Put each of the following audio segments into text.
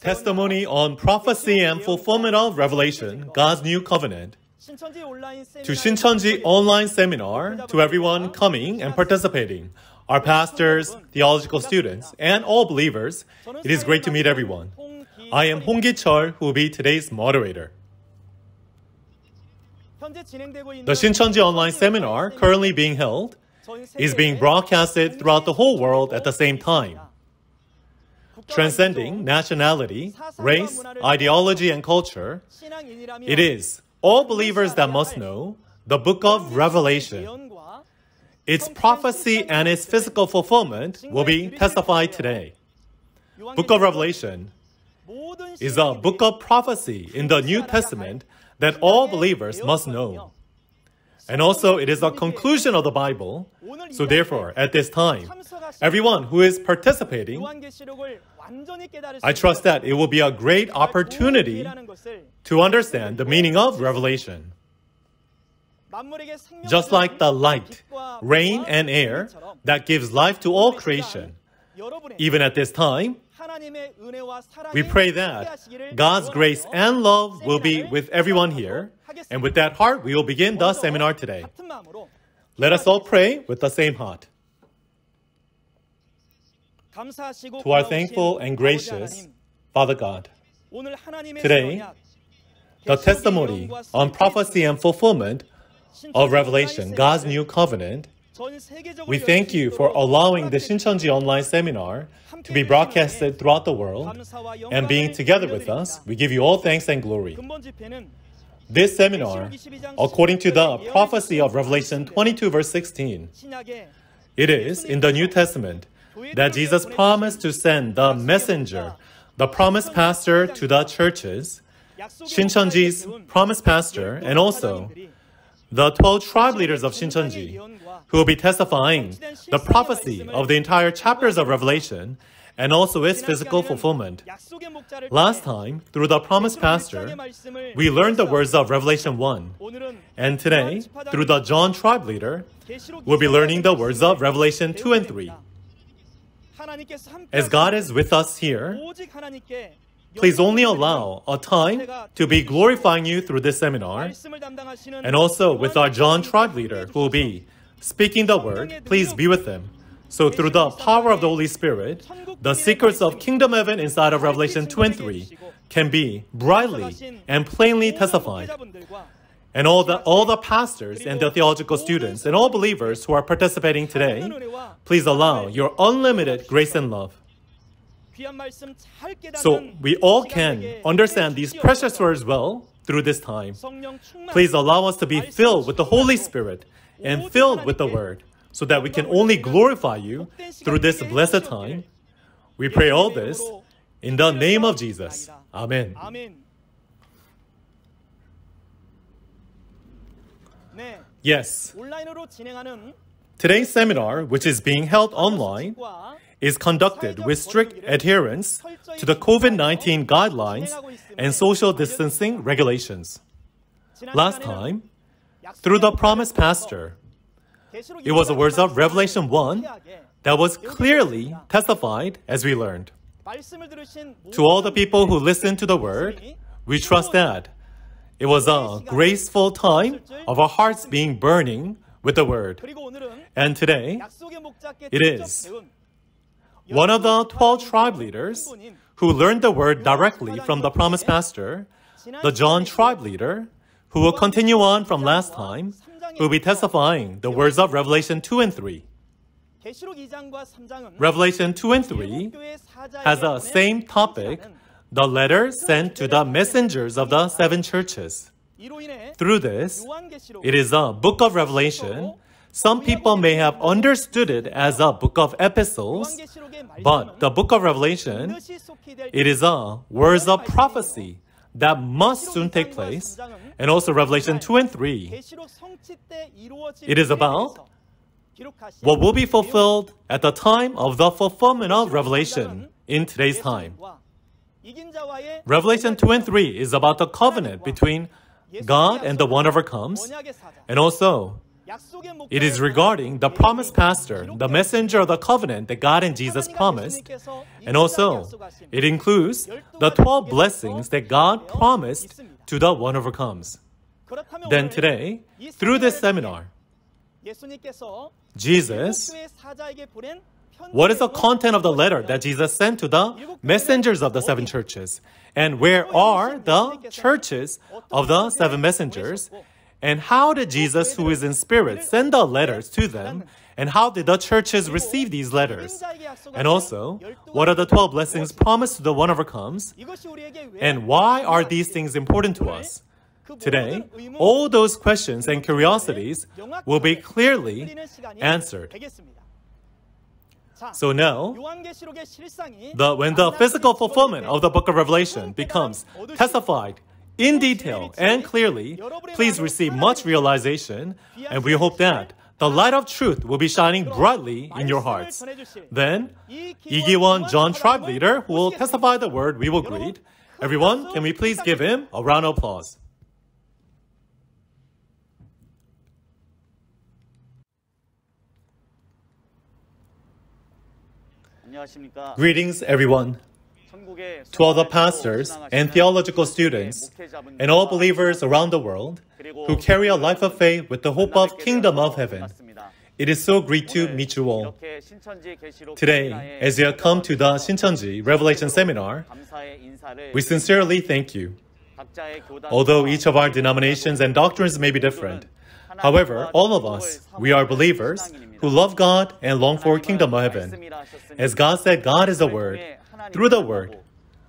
Testimony on prophecy and fulfillment of Revelation, God's new covenant. To Shincheonji online seminar, to everyone coming and participating, our pastors, theological students, and all believers, it is great to meet everyone. I am Hong Gi-chul, who will be today's moderator. The Shincheonji online seminar, currently being held, is being broadcasted throughout the whole world at the same time. Transcending nationality, race, ideology, and culture, it is all believers that must know the book of Revelation. Its prophecy and its physical fulfillment will be testified today. Book of Revelation is a book of prophecy in the New Testament that all believers must know. And also, it is a conclusion of the Bible. So, therefore, at this time, everyone who is participating, I trust that it will be a great opportunity to understand the meaning of Revelation. Just like the light, rain, and air that gives life to all creation, even at this time, we pray that God's grace and love will be with everyone here. And with that heart, we will begin the seminar today. Let us all pray with the same heart. To our thankful and gracious Father God, today, the testimony on prophecy and fulfillment of Revelation, God's new covenant, we thank you for allowing the Shincheonji online seminar to be broadcasted throughout the world and being together with us. We give you all thanks and glory. This seminar, according to the prophecy of Revelation 22, verse 16, it is in the New Testament that Jesus promised to send the messenger, the promised pastor to the churches, Shincheonji's promised pastor, and also the 12 tribe leaders of Shincheonji, who will be testifying the prophecy of the entire chapters of Revelation and also its physical fulfillment. Last time, through the promised pastor, we learned the words of Revelation 1. And today, through the John tribe leader, we'll be learning the words of Revelation 2 and 3. As God is with us here, please only allow a time to be glorifying you through this seminar, and also with our John tribe leader who will be speaking the word, please be with them. So through the power of the Holy Spirit, the secrets of kingdom heaven inside of Revelation 2 and 3 can be brightly and plainly testified. And all the, all the pastors and the theological students and all believers who are participating today, please allow your unlimited grace and love. So we all can understand these precious words well through this time. Please allow us to be filled with the Holy Spirit and filled with the Word so that we can only glorify you through this blessed time. We pray all this in the name of Jesus. Amen. Yes. Today's seminar, which is being held online, is conducted with strict adherence to the COVID 19 guidelines and social distancing regulations. Last time, through the promised pastor, it was the words of Revelation 1 that was clearly testified as we learned. To all the people who listened to the word, we trust that it was a graceful time of our hearts being burning with the word. And today, it is one of the 12 tribe leaders who learned the word directly from the promised pastor, the John tribe leader, who will continue on from last time, who will be testifying the words of Revelation 2 and 3. Revelation 2 and 3 has the same topic, the letter sent to the messengers of the seven churches. Through this, it is a book of Revelation. Some people may have understood it as a book of epistles, but the book of Revelation, it is a words of prophecy that must soon take place, and also Revelation 2 and 3. It is about what will be fulfilled at the time of the fulfillment of Revelation in today's time. Revelation 2 and 3 is about the covenant between God and the one overcomes, and also It is regarding the promised pastor, the messenger of the covenant that God and Jesus promised. And also, it includes the 12 blessings that God promised to the one who overcomes. Then today, through this seminar, Jesus, what is the content of the letter that Jesus sent to the messengers of the seven churches? And where are the churches of the seven messengers? And how did Jesus, who is in spirit, send the letters to them? And how did the churches receive these letters? And also, what are the 12 blessings promised to the one who overcomes? And why are these things important to us? Today, all those questions and curiosities will be clearly answered. So now, the, when the physical fulfillment of the book of Revelation becomes testified in detail and clearly, please receive much realization, and we hope that the light of truth will be shining brightly in your hearts. Then, Igiwon John tribe leader who will testify the word we will greet. Everyone, can we please give him a round of applause? Greetings, everyone. To all the pastors and theological students and all believers around the world who carry a life of faith with the hope of kingdom of heaven. It is so great to meet you all. Today, as you have come to the Shincheonji Revelation Seminar, we sincerely thank you. Although each of our denominations and doctrines may be different, however, all of us, we are believers who love God and long for kingdom of heaven. As God said, God is the Word. Through the Word,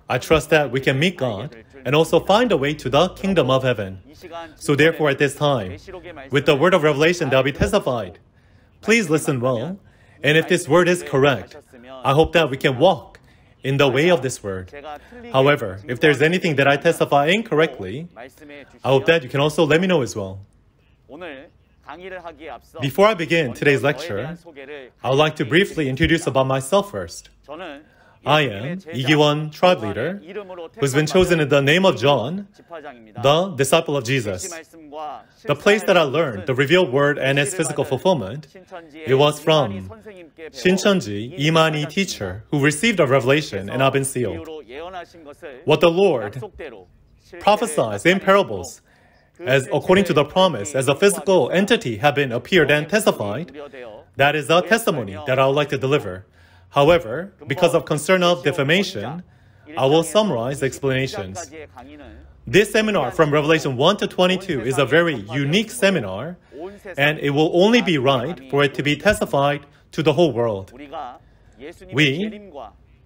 I trust that we can meet God and also find a way to the kingdom of heaven. So therefore, at this time, with the word of revelation that will be testified, please listen well. And if this word is correct, I hope that we can walk in the way of this word. However, if there's anything that I testify incorrectly, I hope that you can also let me know as well. Before I begin today's lecture, I would like to briefly introduce about myself first. I am Igiwon tribe leader who's been chosen in the name of John, the disciple of Jesus. The place that I learned the revealed word and its physical fulfillment, it was from Shincheonji Lee Man-hee teacher who received a revelation and I've been sealed. What the Lord prophesies in parables as according to the promise, as a physical entity have been appeared and testified, that is a testimony that I would like to deliver. However, because of concern of defamation, I will summarize the explanations. This seminar from Revelation 1 to 22 is a very unique seminar, and it will only be right for it to be testified to the whole world. We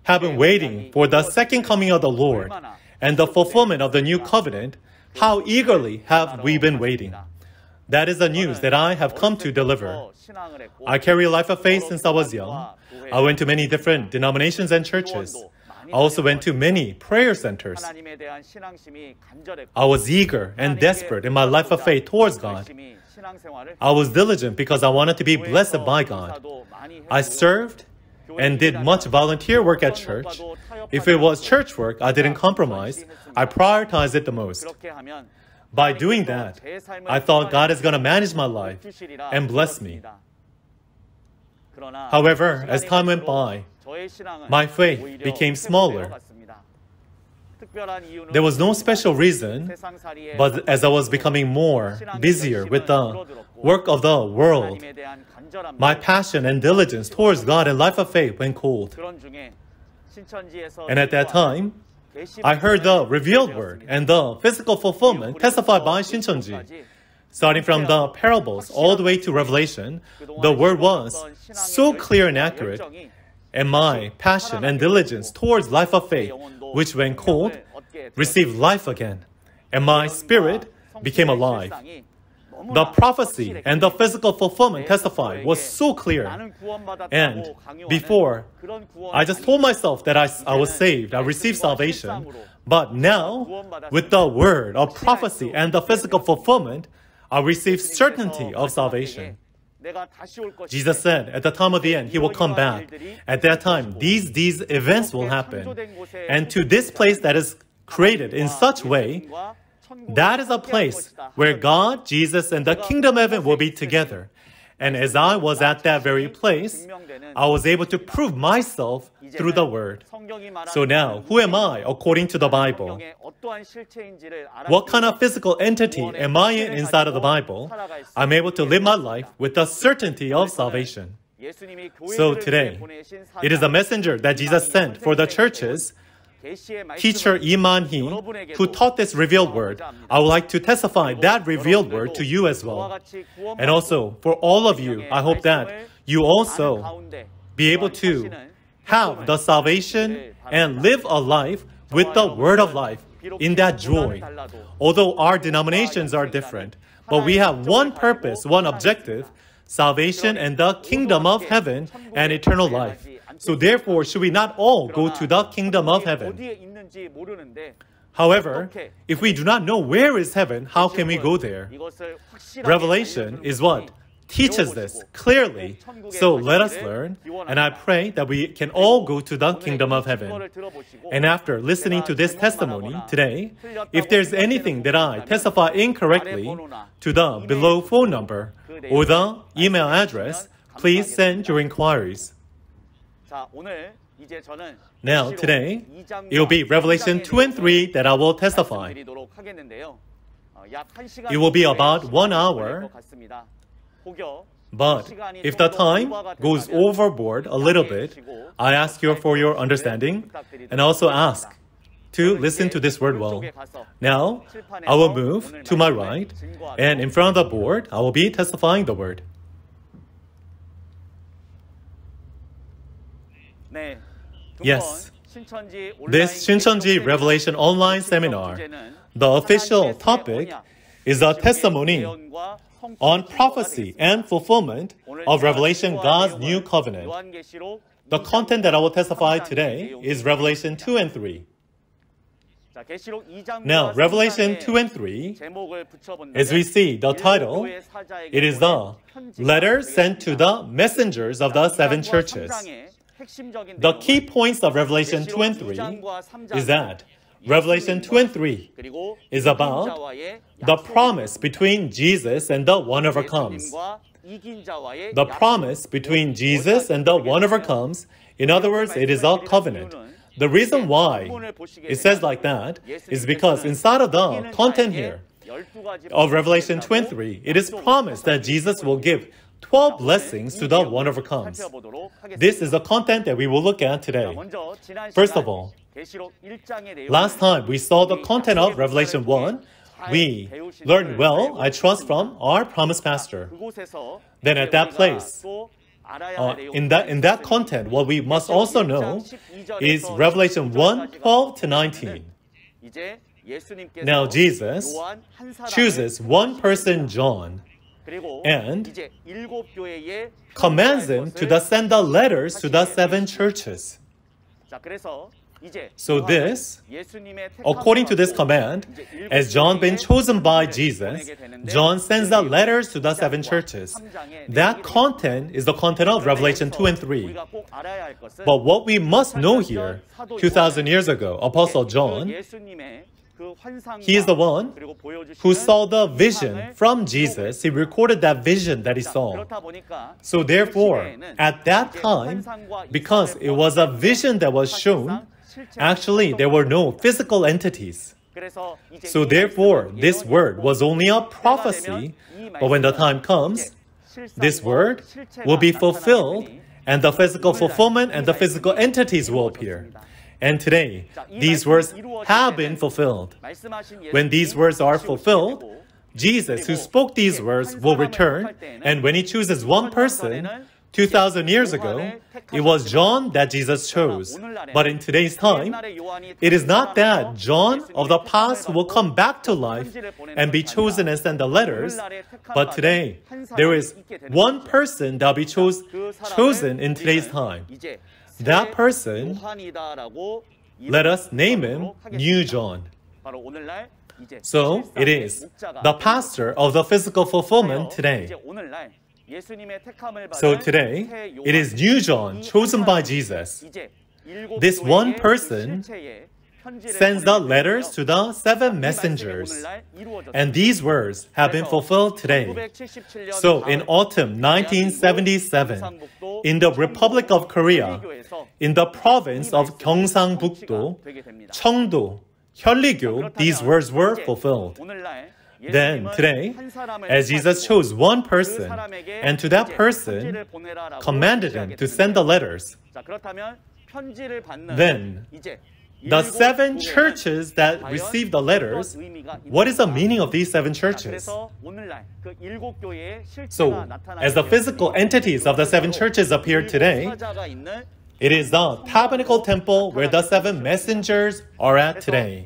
have been waiting for the second coming of the Lord and the fulfillment of the new covenant how eagerly have we been waiting? That is the news that I have come to deliver. I carry a life of faith since I was young. I went to many different denominations and churches. I also went to many prayer centers. I was eager and desperate in my life of faith towards God. I was diligent because I wanted to be blessed by God. I served and did much volunteer work at church. If it was church work, I didn't compromise. I prioritized it the most. By doing that, I thought God is going to manage my life and bless me. However, as time went by, my faith became smaller. There was no special reason, but as I was becoming more busier with the work of the world, my passion and diligence towards God and life of faith went cold. And at that time, I heard the revealed word and the physical fulfillment testified by Shincheonji. Starting from the parables all the way to Revelation, the word was so clear and accurate, and my passion and diligence towards life of faith, which when cold, received life again, and my spirit became alive. The prophecy and the physical fulfillment testified was so clear. And before, I just told myself that I, I was saved, I received salvation. But now, with the word of prophecy and the physical fulfillment, I receive certainty of salvation. Jesus said, at the time of the end, he will come back. At that time, these, these events will happen. And to this place that is created in such way, That is a place where God, Jesus, and the kingdom of heaven will be together. And as I was at that very place, I was able to prove myself through the Word. So now, who am I according to the Bible? What kind of physical entity am I in inside of the Bible? I'm able to live my life with the certainty of salvation. So today, it is a messenger that Jesus sent for the churches teacher Lee Man-hee, who taught this revealed word, I would like to testify that revealed word to you as well. And also, for all of you, I hope that you also be able to have the salvation and live a life with the word of life in that joy. Although our denominations are different, but we have one purpose, one objective salvation and the kingdom of heaven and eternal life. So therefore, should we not all go to the kingdom of heaven? However, if we do not know where is heaven, how can we go there? Revelation is what? Teaches this clearly. So let us learn, and I pray that we can all go to the kingdom of heaven. And after listening to this testimony today, if there's anything that I testify incorrectly to the below phone number or the email address, please send your inquiries. Now, today, it will be Revelation 2 and 3 that I will testify. It will be about one hour, but if the time goes overboard a little bit, I ask you for your understanding and also ask to listen to this word well. Now, I will move to my right, and in front of the board, I will be testifying the word. Yes. This Shincheonji Revelation online seminar, the official topic is a testimony on prophecy and fulfillment of Revelation God's new covenant. The content that I will testify today is Revelation 2 and 3. Now, Revelation 2 and 3, as we see the title, it is the letter sent to the messengers of the seven churches. The key points of Revelation 2 and 3 is that Revelation 2 and 3 is about the promise between Jesus and the one who overcomes. The promise between Jesus and the one who overcomes, in other words, it is a covenant. The reason why it says like that is because inside of the content here of Revelation 23, it is promised that Jesus will give 12 blessings to the one overcomes. This is the content that we will look at today. First of all, last time we saw the content of Revelation 1. We learned well, I trust, from our promised pastor. Then at that place, uh, in that in that content, what we must also know is Revelation 1, 12 to 19. Now Jesus chooses one person, John, and commands him to send the letters to the seven churches. So this, according to this command, as John been chosen by Jesus, John sends the letters to the seven churches. That content is the content of Revelation 2 and 3. But what we must know here, 2,000 years ago, Apostle John he is the one who saw the vision from Jesus. He recorded that vision that he saw. So, therefore, at that time, because it was a vision that was shown, actually, there were no physical entities. So, therefore, this word was only a prophecy, but when the time comes, this word will be fulfilled, and the physical fulfillment and the physical entities will appear. And today, these words have been fulfilled. When these words are fulfilled, Jesus, who spoke these words, will return, and when he chooses one person, 2,000 years ago, it was John that Jesus chose. But in today's time, it is not that John of the past will come back to life and be chosen and send the letters, but today, there is one person that will be chose, chosen in today's time. That person, let us name him New John. So it is the pastor of the physical fulfillment today. So today, it is New John chosen by Jesus. This one person sends the letters to the seven messengers. And these words have been fulfilled today. So in autumn 1977, in the Republic of Korea, in the province of Gyeongsangbuk-do, Cheongdo, Hyolligyo, these words were fulfilled. Then today, as Jesus chose one person, and to that person commanded him to send the letters, then the seven churches that received the letters, what is the meaning of these seven churches? So, as the physical entities of the seven churches appear today, it is the tabernacle temple where the seven messengers are at today.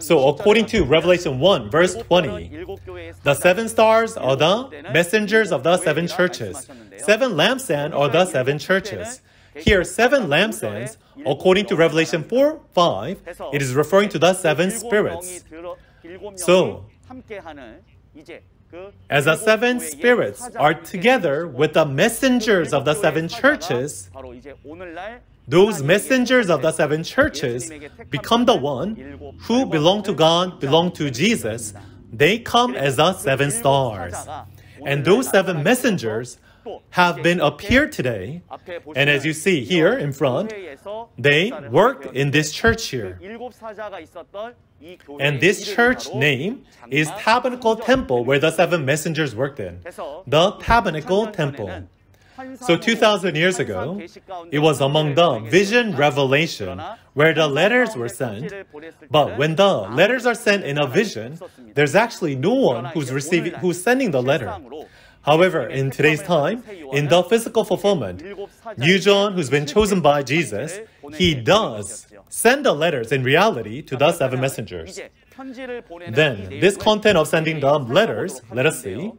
So, according to Revelation 1, verse 20, the seven stars are the messengers of the seven churches, seven lampstands are the seven churches. Here, seven lampstands, according to Revelation 4 5, it is referring to the seven spirits. So, as the seven spirits are together with the messengers of the seven churches, those messengers of the seven churches become the one who belong to God, belong to Jesus. They come as the seven stars. And those seven messengers have been appeared today. And as you see here in front, they work in this church here. And this church name is Tabernacle Temple, where the seven messengers worked in. The Tabernacle Temple. So 2,000 years ago, it was among the vision revelation where the letters were sent. But when the letters are sent in a vision, there's actually no one who's receiving, who's sending the letter. However, in today's time, in the physical fulfillment, New John, who's been chosen by Jesus, he does send the letters in reality to the seven messengers. Then, this content of sending the letters, let us see.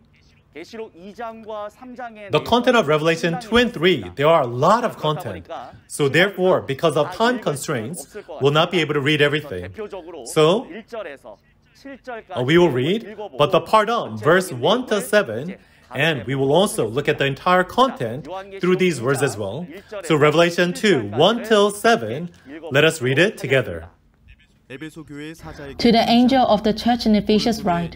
The content of Revelation 2 and 3, there are a lot of content. So therefore, because of time constraints, we'll not be able to read everything. So, uh, we will read, but the part on verse 1 to 7 and we will also look at the entire content through these words as well. So Revelation 2, 1 till 7, let us read it together. To the angel of the church in Ephesus write,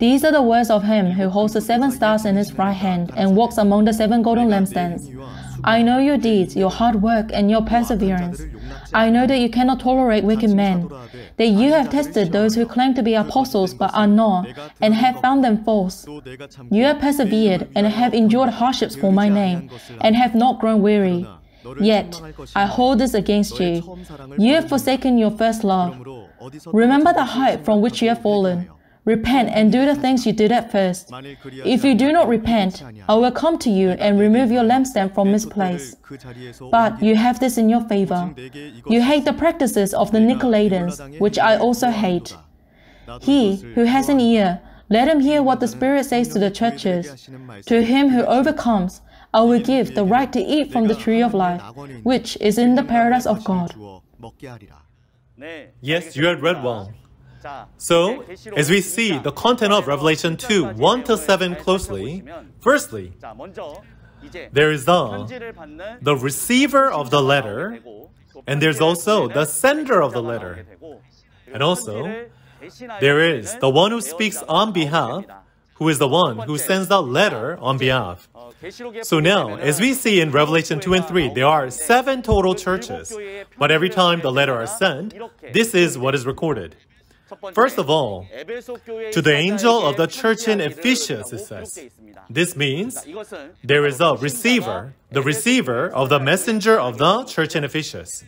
These are the words of him who holds the seven stars in his right hand and walks among the seven golden lampstands. I know your deeds, your hard work, and your perseverance. I know that you cannot tolerate wicked men, that you have tested those who claim to be apostles but are not, and have found them false. You have persevered and have endured hardships for my name, and have not grown weary. Yet, I hold this against you. You have forsaken your first love. Remember the height from which you have fallen. Repent and do the things you did at first. If you do not repent, I will come to you and remove your lampstand from its place. But you have this in your favor. You hate the practices of the Nicolaitans, which I also hate. He who has an ear, let him hear what the Spirit says to the churches. To him who overcomes, I will give the right to eat from the tree of life, which is in the paradise of God. Yes, you had read well. So, as we see the content of Revelation 2 1 to 7 closely, firstly, there is the, the receiver of the letter, and there's also the sender of the letter. And also, there is the one who speaks on behalf, who is the one who sends the letter on behalf. So now, as we see in Revelation 2 and 3, there are seven total churches. But every time the letter is sent, this is what is recorded. First of all, to the angel of the church in Ephesus, it says. This means there is a receiver, the receiver of the messenger of the church in Ephesus.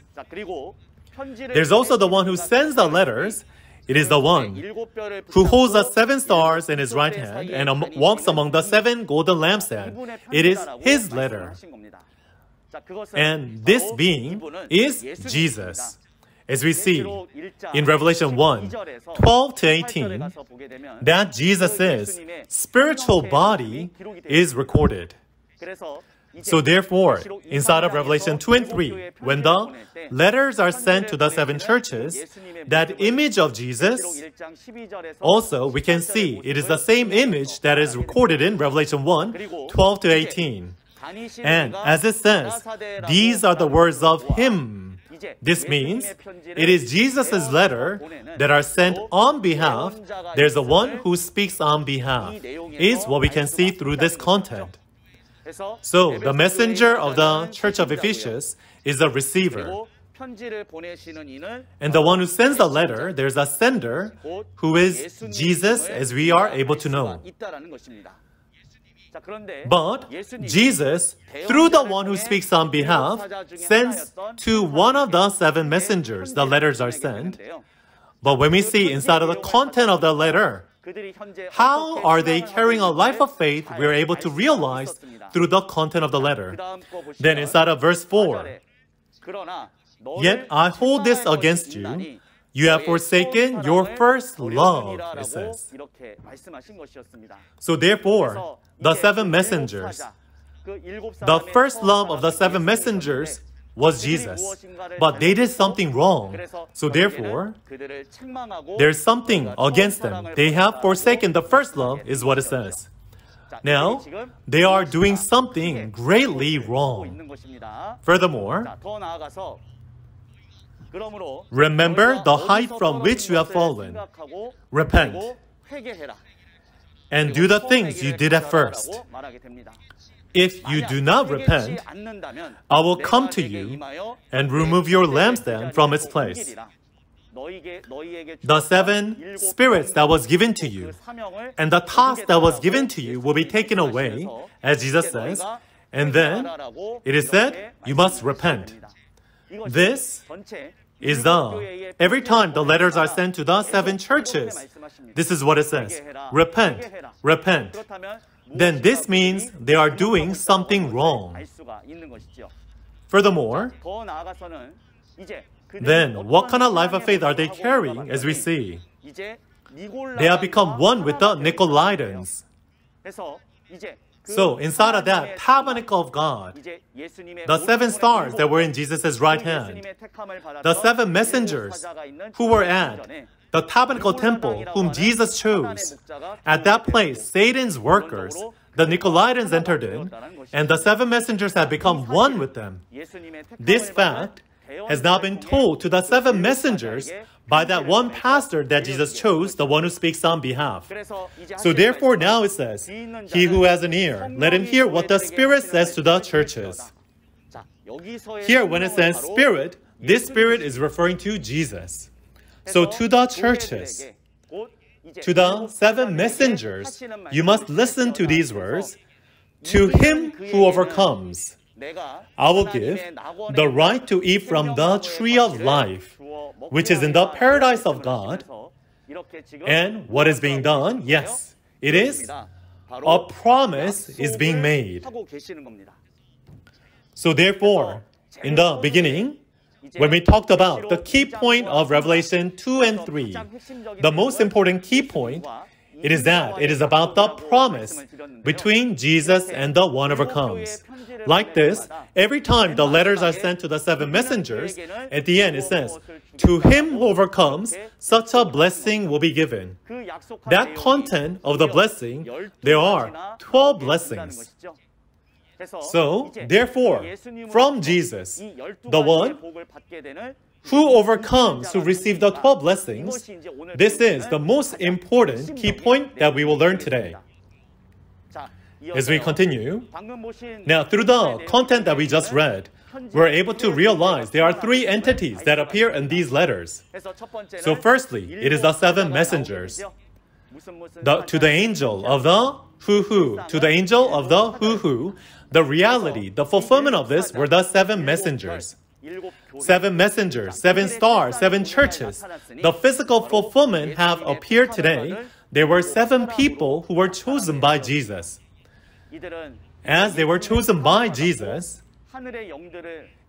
There's also the one who sends the letters. It is the one who holds the seven stars in his right hand and walks among the seven golden lampstands. It is his letter. And this being is Jesus. As we see in Revelation 1 12 to 18, that Jesus' spiritual body is recorded. So, therefore, inside of Revelation 2 and 3, when the letters are sent to the seven churches, that image of Jesus, also we can see it is the same image that is recorded in Revelation 1 12 to 18. And as it says, these are the words of Him This means it is Jesus' letter that are sent on behalf. There's a one who speaks on behalf, is what we can see through this content. So, the messenger of the church of Ephesus is the receiver. And the one who sends the letter, there's a sender who is Jesus, as we are able to know. But Jesus, through the one who speaks on behalf, sends to one of the seven messengers the letters are sent. But when we see inside of the content of the letter, how are they carrying a life of faith we are able to realize through the content of the letter. Then inside of verse 4, Yet I hold this against you. You have forsaken your first love, it says. So therefore, the seven messengers, the first love of the seven messengers was Jesus. But they did something wrong. So therefore, there's something against them. They have forsaken the first love, is what it says. Now, they are doing something greatly wrong. Furthermore, remember the height from which you have fallen. Repent and do the things you did at first. If you do not repent, I will come to you and remove your lampstand from its place. The seven spirits that was given to you and the task that was given to you will be taken away, as Jesus says, and then it is said, you must repent. This is the every time the letters are sent to the seven churches, this is what it says repent, repent. Then this means they are doing something wrong. Furthermore, then what kind of life of faith are they carrying as we see? They have become one with the Nicolaitans. So inside of that tabernacle of God, the seven stars that were in Jesus' right hand, the seven messengers who were at the tabernacle temple whom Jesus chose, at that place, Satan's workers, the Nicolaitans entered in, and the seven messengers have become one with them. This fact has now been told to the seven messengers by that one pastor that Jesus chose, the one who speaks on behalf. So therefore now it says, He who has an ear, let him hear what the Spirit says to the churches. Here when it says Spirit, this Spirit is referring to Jesus. So to the churches, to the seven messengers, you must listen to these words, to him who overcomes. I will give the right to eat from the tree of life, which is in the paradise of God. And what is being done? Yes, it is. A promise is being made. So, therefore, in the beginning, when we talked about the key point of Revelation 2 and 3, the most important key point it is that it is about the promise between Jesus and the one who overcomes. Like this, every time the letters are sent to the seven messengers, at the end it says, To him who overcomes, such a blessing will be given. That content of the blessing, there are 12 blessings. So, therefore, from Jesus, the one who overcomes to receive the 12 blessings, this is the most important key point that we will learn today. As we continue, now through the content that we just read, we're able to realize there are three entities that appear in these letters. So, firstly, it is the seven messengers. The, to the angel of the who who, to the angel of the who who, the reality, the fulfillment of this were the seven messengers. Seven messengers, seven stars, seven churches. The physical fulfillment have appeared today. There were seven people who were chosen by Jesus. As they were chosen by Jesus,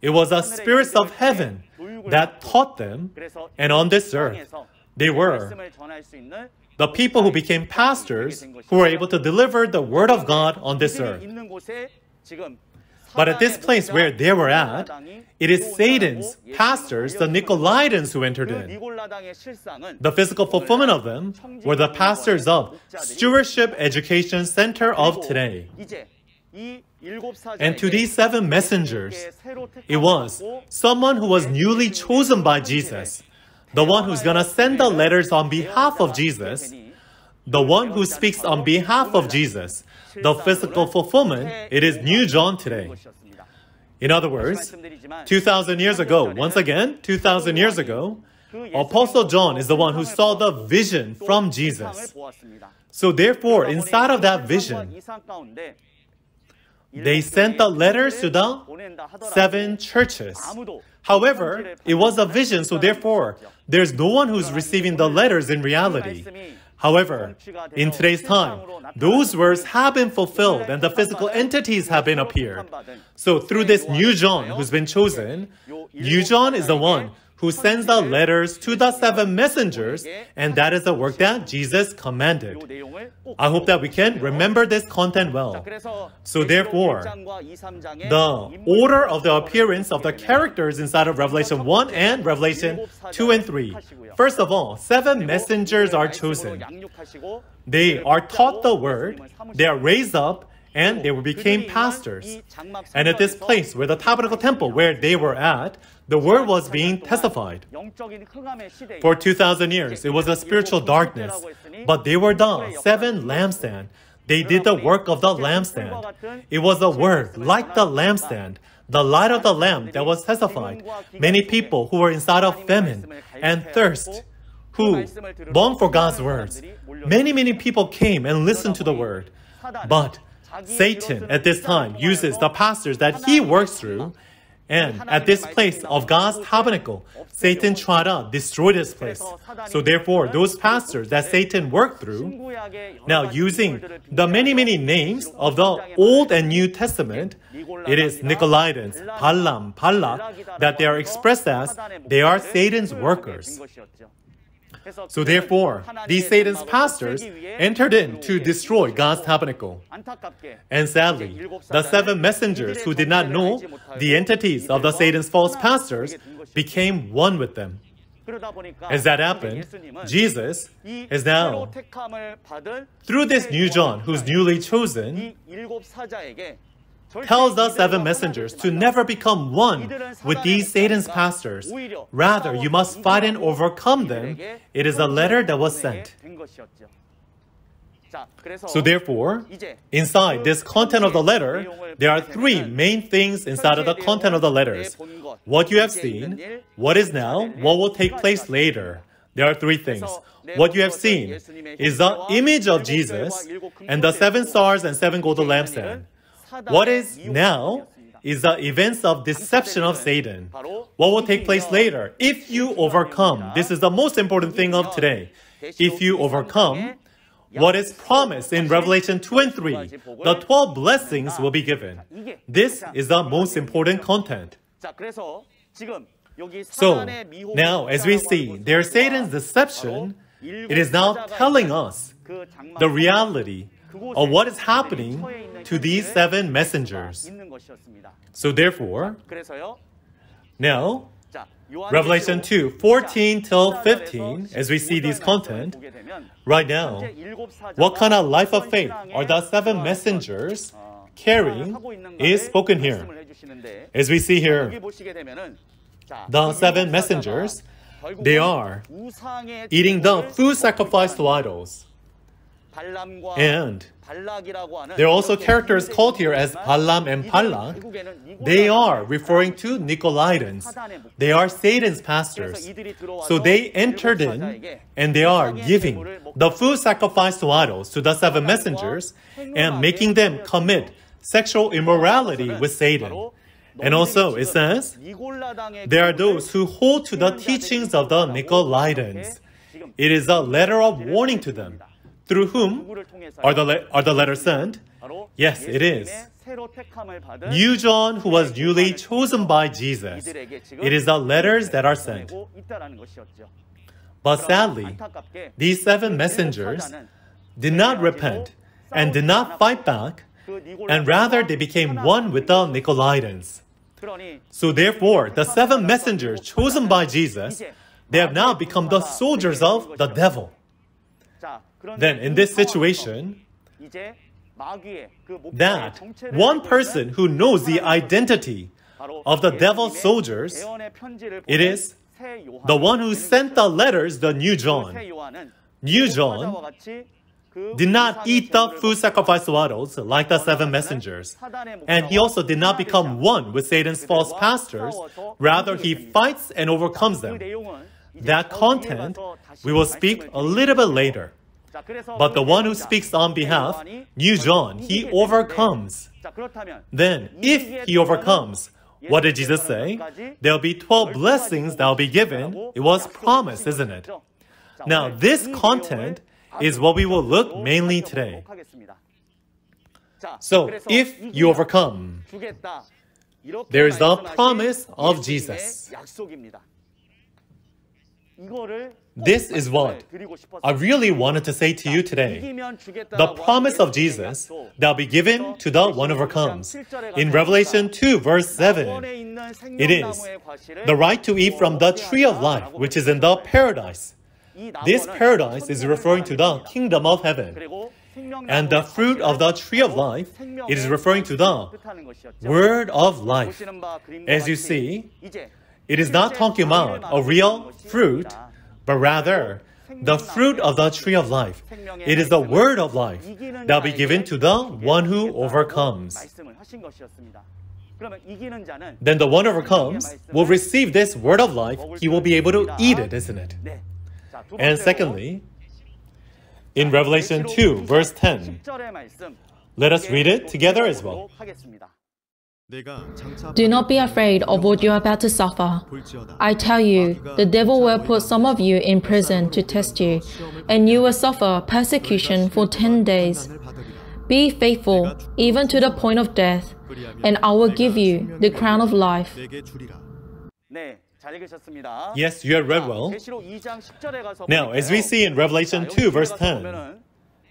it was the spirits of heaven that taught them, and on this earth, they were the people who became pastors who were able to deliver the word of God on this earth. But at this place where they were at, it is Satan's pastors, the Nicolaitans, who entered in. The physical fulfillment of them were the pastors of Stewardship Education Center of today. And to these seven messengers, it was someone who was newly chosen by Jesus, the one who's going to send the letters on behalf of Jesus, the one who speaks on behalf of Jesus, the physical fulfillment, it is New John today. In other words, 2,000 years ago, once again, 2,000 years ago, Apostle John is the one who saw the vision from Jesus. So therefore, inside of that vision, they sent the letters to the seven churches. However, it was a vision, so therefore, there's no one who's receiving the letters in reality. However, in today's time, those words have been fulfilled and the physical entities have been appeared. So through this new John who's been chosen, new John is the one who sends out letters to the seven messengers, and that is the work that Jesus commanded. I hope that we can remember this content well. So therefore, the order of the appearance of the characters inside of Revelation 1 and Revelation 2 and 3. First of all, seven messengers are chosen. They are taught the word, they are raised up, and they became pastors. And at this place where the tabernacle temple where they were at, the word was being testified. For 2,000 years, it was a spiritual darkness, but they were the seven lampstand. They did the work of the lampstand. It was a word like the lampstand, the light of the lamp that was testified. Many people who were inside of famine and thirst, who longed for God's words. Many, many people came and listened to the word. But Satan at this time uses the pastors that he works through and at this place of God's tabernacle, Satan tried to destroy this place. So therefore, those pastors that Satan worked through, now using the many, many names of the Old and New Testament, it is Nicolaitans, Balaam, Balak, that they are expressed as they are Satan's workers. So therefore, these Satan's pastors entered in to destroy God's tabernacle. And sadly, the seven messengers who did not know the entities of the Satan's false pastors became one with them. As that happened, Jesus is now, through this new John who's newly chosen, tells us seven messengers to never become one with these Satan's pastors. Rather, you must fight and overcome them. It is a letter that was sent. So therefore, inside this content of the letter, there are three main things inside of the content of the letters. What you have seen, what is now, what will take place later. There are three things. What you have seen is the image of Jesus and the seven stars and seven golden lampstands. What is now is the events of deception of Satan. What will take place later? If you overcome, this is the most important thing of today. If you overcome, what is promised in Revelation 2 and 3, the 12 blessings will be given. This is the most important content. So, now as we see, there's Satan's deception, it is now telling us the reality of what is happening to these seven messengers. So therefore, now, Revelation 2, 14 till 15, as we see these content, right now, what kind of life of faith are the seven messengers carrying is spoken here. As we see here, the seven messengers, they are eating the food sacrificed to idols. And there are also characters called here as Balaam and Balak. They are referring to Nicolaitans. They are Satan's pastors. So they entered in and they are giving the food sacrifice to idols to the seven messengers and making them commit sexual immorality with Satan. And also, it says, there are those who hold to the teachings of the Nicolaitans. It is a letter of warning to them through whom are the, le- are the letters sent? Yes, it is. New John, who was newly chosen by Jesus. It is the letters that are sent. But sadly, these seven messengers did not repent and did not fight back, and rather they became one with the Nicolaitans. So therefore, the seven messengers chosen by Jesus, they have now become the soldiers of the devil. Then, in this situation, that one person who knows the identity of the devil's soldiers, it is the one who sent the letters, the New John. New John did not eat the food sacrificed to idols like the seven messengers. And he also did not become one with Satan's false pastors. Rather, he fights and overcomes them. That content we will speak a little bit later. But the one who speaks on behalf, New John, he overcomes. Then, if he overcomes, what did Jesus say? There'll be 12 blessings that will be given. It was promised, isn't it? Now, this content is what we will look mainly today. So, if you overcome, there is the promise of Jesus. This is what I really wanted to say to you today. The promise of Jesus that will be given to the one who overcomes. In Revelation 2, verse 7, it is the right to eat from the tree of life, which is in the paradise. This paradise is referring to the kingdom of heaven. And the fruit of the tree of life, it is referring to the word of life. As you see, it is not talking about a real fruit, but rather the fruit of the tree of life. It is the word of life that will be given to the one who overcomes. Then the one who overcomes will receive this word of life. He will be able to eat it, isn't it? And secondly, in Revelation 2, verse 10, let us read it together as well. Do not be afraid of what you are about to suffer. I tell you, the devil will put some of you in prison to test you, and you will suffer persecution for ten days. Be faithful, even to the point of death, and I will give you the crown of life. Yes, you have read well. Now, as we see in Revelation 2, verse 10,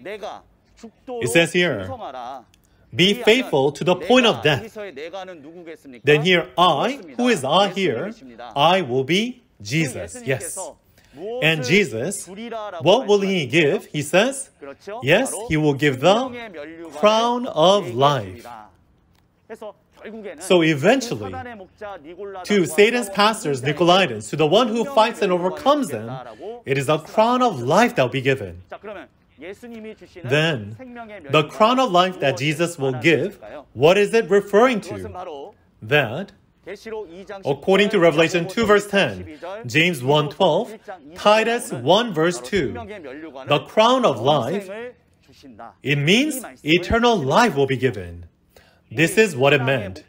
it says here, Be faithful to the point of death. Then here, I, who is I here? I will be Jesus. Yes. And Jesus, what will he give? He says, Yes, he will give the crown of life. So eventually, to Satan's pastors, Nicolaitans, to the one who fights and overcomes them, it is a crown of life that will be given. Then, the crown of life that Jesus will give, what is it referring to? That, according to Revelation 2 verse 10, James 1 12, Titus 1 verse 2, the crown of life, it means eternal life will be given. This is what it meant.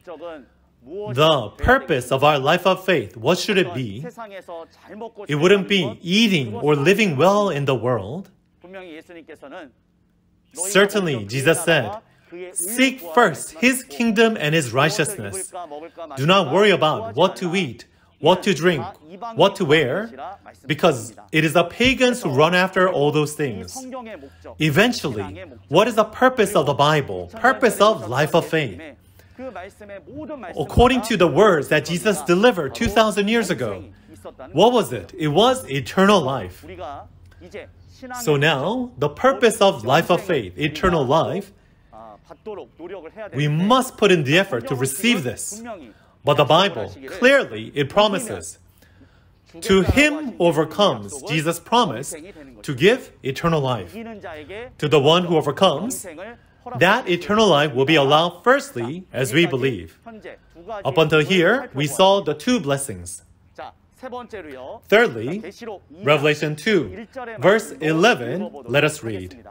The purpose of our life of faith, what should it be? It wouldn't be eating or living well in the world. Certainly, Jesus said, Seek first His kingdom and His righteousness. Do not worry about what to eat, what to drink, what to wear, because it is the pagans who run after all those things. Eventually, what is the purpose of the Bible? Purpose of life of faith. According to the words that Jesus delivered 2,000 years ago, what was it? It was eternal life. So now, the purpose of life of faith, eternal life, we must put in the effort to receive this. But the Bible, clearly, it promises to him who overcomes, Jesus promised to give eternal life. To the one who overcomes, that eternal life will be allowed firstly as we believe. Up until here, we saw the two blessings. Thirdly, Revelation 2, verse 11, let us read.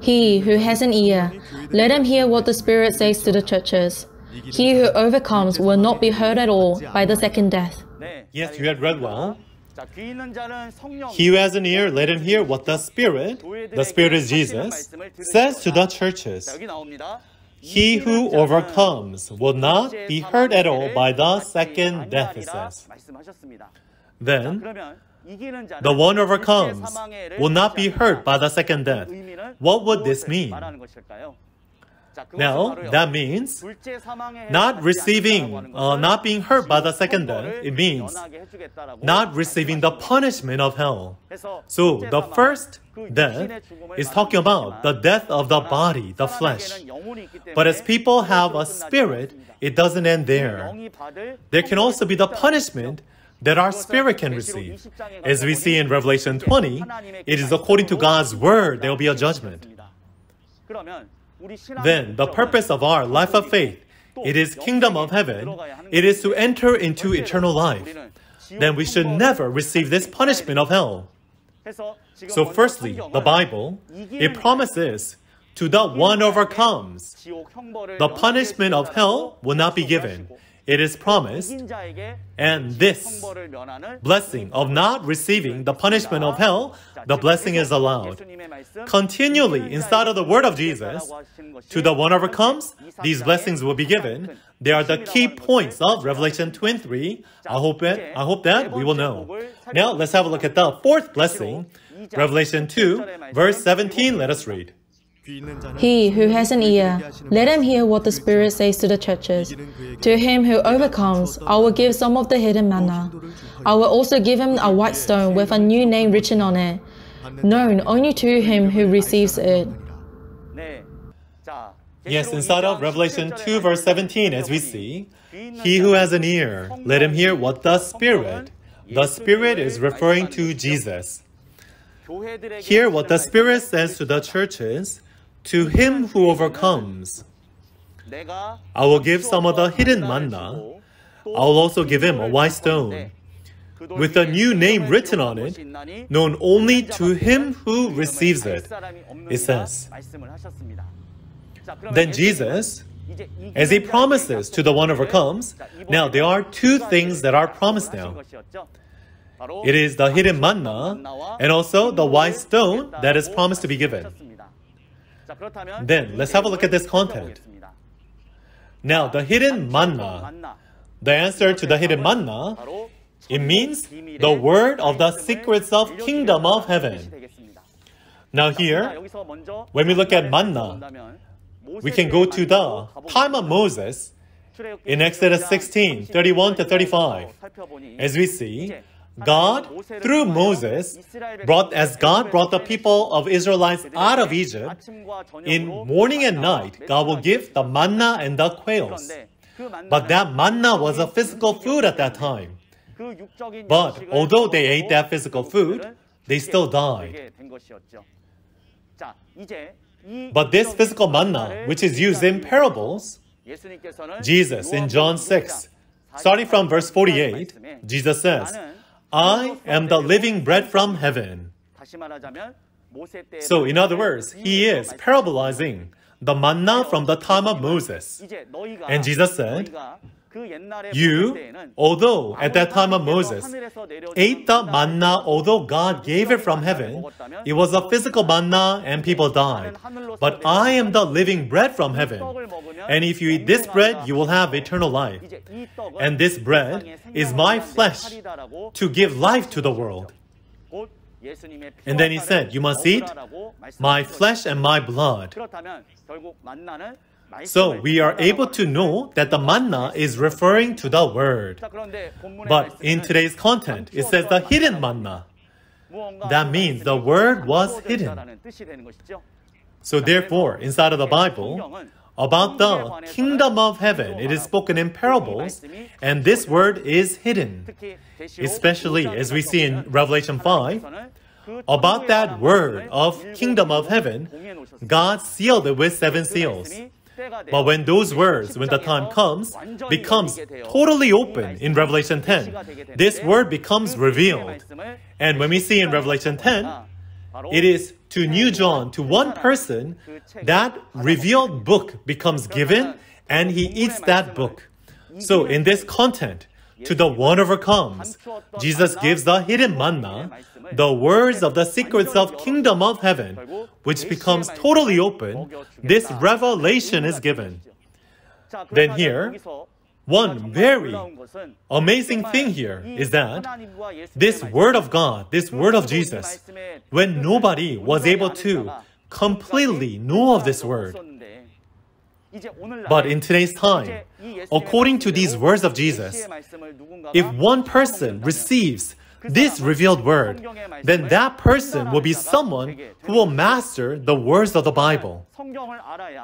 He who has an ear, let him hear what the Spirit says to the churches. He who overcomes will not be hurt at all by the second death. Yes, you had read well. He who has an ear, let him hear what the Spirit, the Spirit is Jesus, says to the churches. He who overcomes will not be hurt at all by the second death. Then, the one who overcomes will not be hurt by the second death. What would this mean? Now, that means not receiving, uh, not being hurt by the second death. It means not receiving the punishment of hell. So, the first death is talking about the death of the body, the flesh. But as people have a spirit, it doesn't end there. There can also be the punishment that our spirit can receive. As we see in Revelation 20, it is according to God's word there will be a judgment. Then the purpose of our life of faith, it is kingdom of heaven, it is to enter into eternal life. Then we should never receive this punishment of hell. So firstly, the Bible, it promises to the one overcomes, the punishment of hell will not be given. It is promised, and this blessing of not receiving the punishment of hell, the blessing is allowed. Continually, inside of the word of Jesus, to the one overcomes, these blessings will be given. They are the key points of Revelation 23. I hope it, I hope that we will know. Now let's have a look at the fourth blessing. Revelation 2, verse 17, let us read. He who has an ear, let him hear what the Spirit says to the churches. To him who overcomes, I will give some of the hidden manna. I will also give him a white stone with a new name written on it, known only to him who receives it. Yes, inside of Revelation 2, verse 17, as we see, he who has an ear, let him hear what the Spirit. The Spirit is referring to Jesus. Hear what the Spirit says to the churches to him who overcomes, I will give some of the hidden manna. I will also give him a white stone with a new name written on it, known only to him who receives it. It says, Then Jesus, as he promises to the one who overcomes, now there are two things that are promised now. It is the hidden manna and also the white stone that is promised to be given. Then let's have a look at this content. Now, the hidden manna, the answer to the hidden manna, it means the word of the secrets of kingdom of heaven. Now here, when we look at manna, we can go to the time of Moses in Exodus 16, 31 to 35. As we see, God, through Moses, brought as God brought the people of Israelites out of Egypt, in morning and night, God will give the manna and the quails. But that manna was a physical food at that time. But although they ate that physical food, they still died. But this physical manna, which is used in parables, Jesus in John 6, starting from verse 48, Jesus says, I am the living bread from heaven. So, in other words, he is parabolizing the manna from the time of Moses. And Jesus said, you, although at that time of Moses, ate the manna, although God gave it from heaven, it was a physical manna and people died. But I am the living bread from heaven. And if you eat this bread, you will have eternal life. And this bread is my flesh to give life to the world. And then he said, You must eat my flesh and my blood. So we are able to know that the manna is referring to the word. But in today's content, it says the hidden manna. That means the word was hidden. So therefore, inside of the Bible, about the kingdom of heaven, it is spoken in parables, and this word is hidden. Especially as we see in Revelation 5, about that word of kingdom of heaven, God sealed it with seven seals. But when those words, when the time comes, becomes totally open in Revelation 10, this word becomes revealed. And when we see in Revelation 10, it is to New John, to one person, that revealed book becomes given and he eats that book. So in this content, to the one overcomes, Jesus gives the hidden manna, the words of the secrets of kingdom of heaven, which becomes totally open, this revelation is given. Then here, one very amazing thing here is that this word of God, this word of Jesus, when nobody was able to completely know of this word, But in today's time, according to these words of Jesus, if one person receives this revealed word, then that person will be someone who will master the words of the Bible.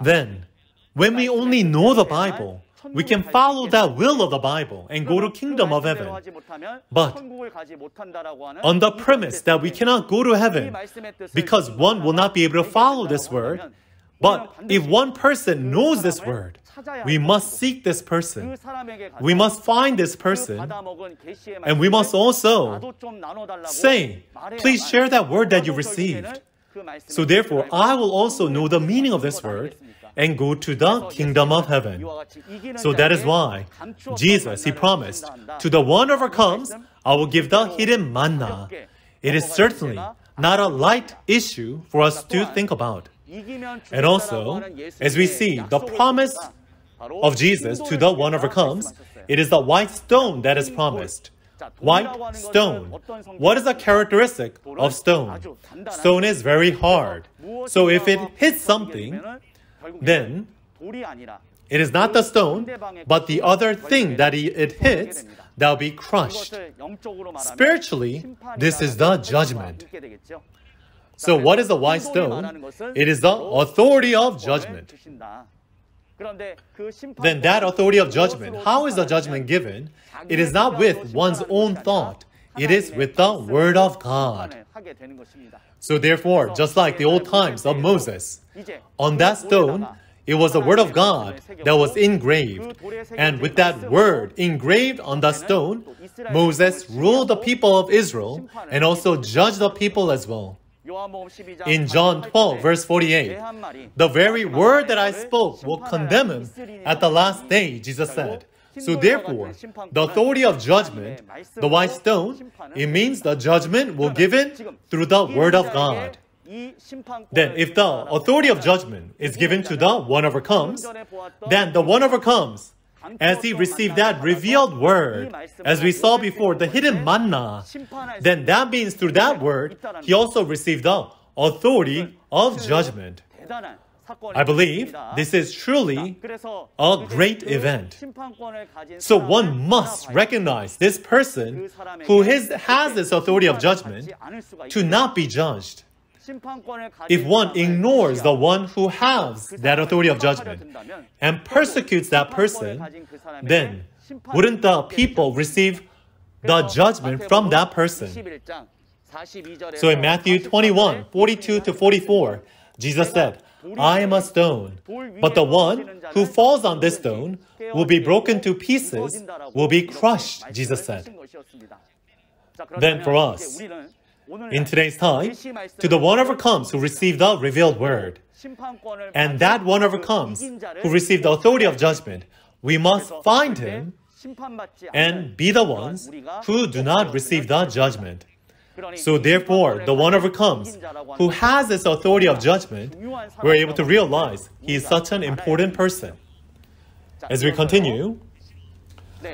Then, when we only know the Bible, we can follow that will of the Bible and go to kingdom of heaven. But on the premise that we cannot go to heaven because one will not be able to follow this word, but if one person knows this word, we must seek this person. We must find this person. And we must also say, please share that word that you received. So therefore, I will also know the meaning of this word and go to the kingdom of heaven. So that is why Jesus, he promised, to the one who overcomes, I will give the hidden manna. It is certainly not a light issue for us to think about. And also, as we see, the promise of Jesus to the one overcomes, it is the white stone that is promised. White stone. What is the characteristic of stone? Stone is very hard. So if it hits something, then it is not the stone, but the other thing that it hits that will be crushed. Spiritually, this is the judgment. So, what is the white stone? It is the authority of judgment. Then, that authority of judgment, how is the judgment given? It is not with one's own thought, it is with the Word of God. So, therefore, just like the old times of Moses, on that stone, it was the word of God that was engraved. And with that word engraved on the stone, Moses ruled the people of Israel and also judged the people as well. In John 12, verse 48, the very word that I spoke will condemn him at the last day, Jesus said. So therefore, the authority of judgment, the white stone, it means the judgment will given through the word of God. Then, if the authority of judgment is given to the one overcomes, then the one overcomes as he received that revealed word, as we saw before, the hidden manna, then that means through that word, he also received the authority of judgment. I believe this is truly a great event. So one must recognize this person who has this authority of judgment to not be judged. If one ignores the one who has that authority of judgment and persecutes that person, then wouldn't the people receive the judgment from that person? So in Matthew 21 42 to 44, Jesus said, I am a stone, but the one who falls on this stone will be broken to pieces, will be crushed, Jesus said. Then for us, in today's time to the one overcomes who received the revealed word. And that one overcomes who received the authority of judgment. We must find him and be the ones who do not receive the judgment. So therefore, the one overcomes who has this authority of judgment, we're able to realize he is such an important person. As we continue,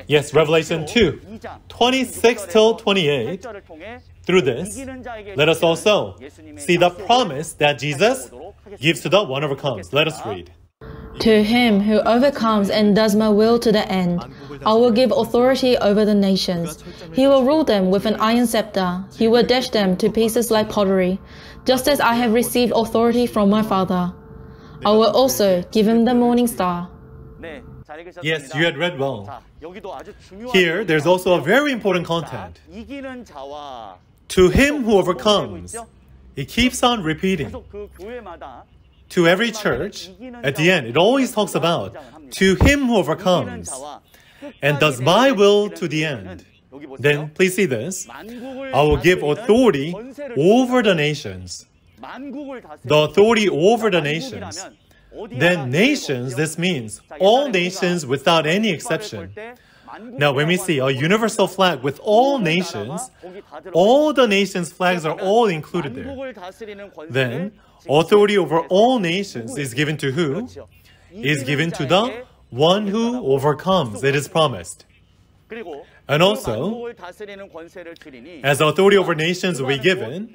yes, Revelation 2, 26 till 28, through this, let us also see the promise that Jesus gives to the one who overcomes. Let us read. To him who overcomes and does my will to the end, I will give authority over the nations. He will rule them with an iron scepter. He will dash them to pieces like pottery, just as I have received authority from my Father. I will also give him the morning star. Yes, you had read well. Here, there's also a very important content. To him who overcomes, it keeps on repeating. To every church, at the end, it always talks about to him who overcomes and does my will to the end. Then please see this. I will give authority over the nations. The authority over the nations. Then nations, this means all nations without any exception. Now, when we see a universal flag with all nations, all the nations' flags are all included there. Then, authority over all nations is given to who? Is given to the one who overcomes, it is promised. And also, as authority over nations will be given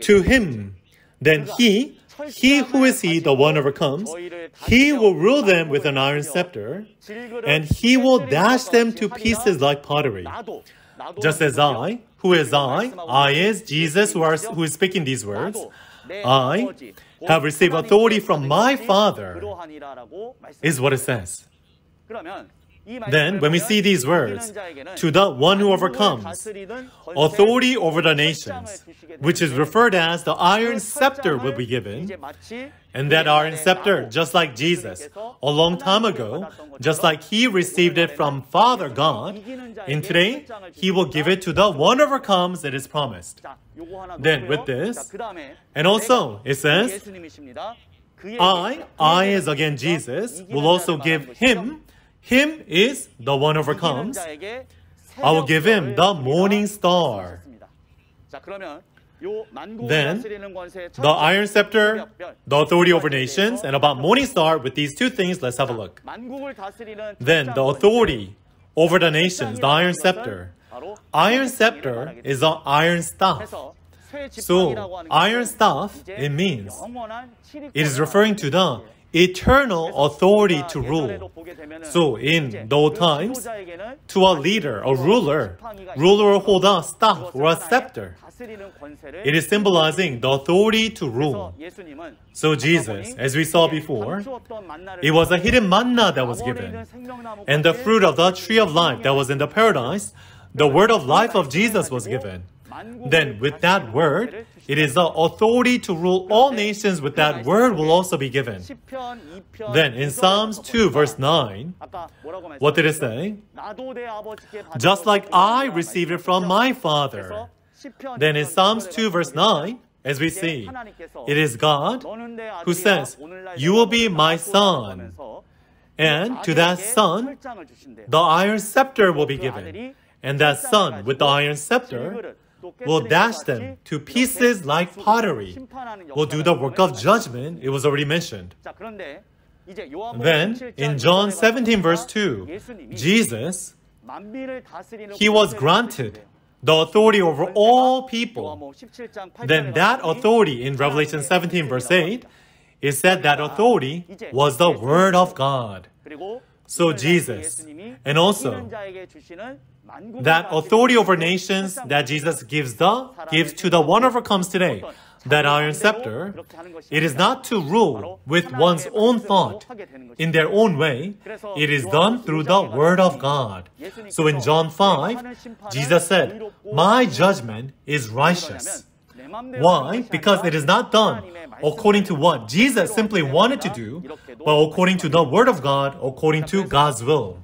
to him, then he he who is he, the one overcomes, he will rule them with an iron scepter, and he will dash them to pieces like pottery. Just as I, who is I, I is Jesus who, are, who is speaking these words, I have received authority from my Father, is what it says. Then, when we see these words, to the one who overcomes, authority over the nations, which is referred as the iron scepter will be given, and that iron scepter, just like Jesus, a long time ago, just like he received it from Father God, and today, he will give it to the one who overcomes that is promised. Then, with this, and also, it says, I, I is again Jesus, will also give him him is the one overcomes. I will give him the morning star. Then, the iron scepter, the authority over nations, and about morning star, with these two things, let's have a look. Then, the authority over the nations, the iron scepter. Iron scepter is the iron staff. So, iron staff, it means, it is referring to the eternal authority to rule. So in those times, to a leader, a ruler, ruler will hold a staff or a scepter. It is symbolizing the authority to rule. So Jesus, as we saw before, it was a hidden manna that was given. And the fruit of the tree of life that was in the paradise, the word of life of Jesus was given. Then with that word, it is the authority to rule all nations with that word will also be given. Then in Psalms 2 verse 9, what did it say? Just like I received it from my Father. Then in Psalms 2 verse 9, as we see, it is God who says, You will be my son. And to that son, the iron scepter will be given. And that son with the iron scepter will dash them to pieces like pottery, will do the work of judgment, it was already mentioned. Then, in John 17, verse 2, Jesus, he was granted the authority over all people. Then that authority in Revelation 17, verse 8, it said that authority was the Word of God. So Jesus, and also that authority over nations that Jesus gives the gives to the one overcomes today, that iron scepter, it is not to rule with one's own thought in their own way. It is done through the word of God. So in John 5, Jesus said, My judgment is righteous. Why? Because it is not done according to what Jesus simply wanted to do, but according to the Word of God, according to God's will.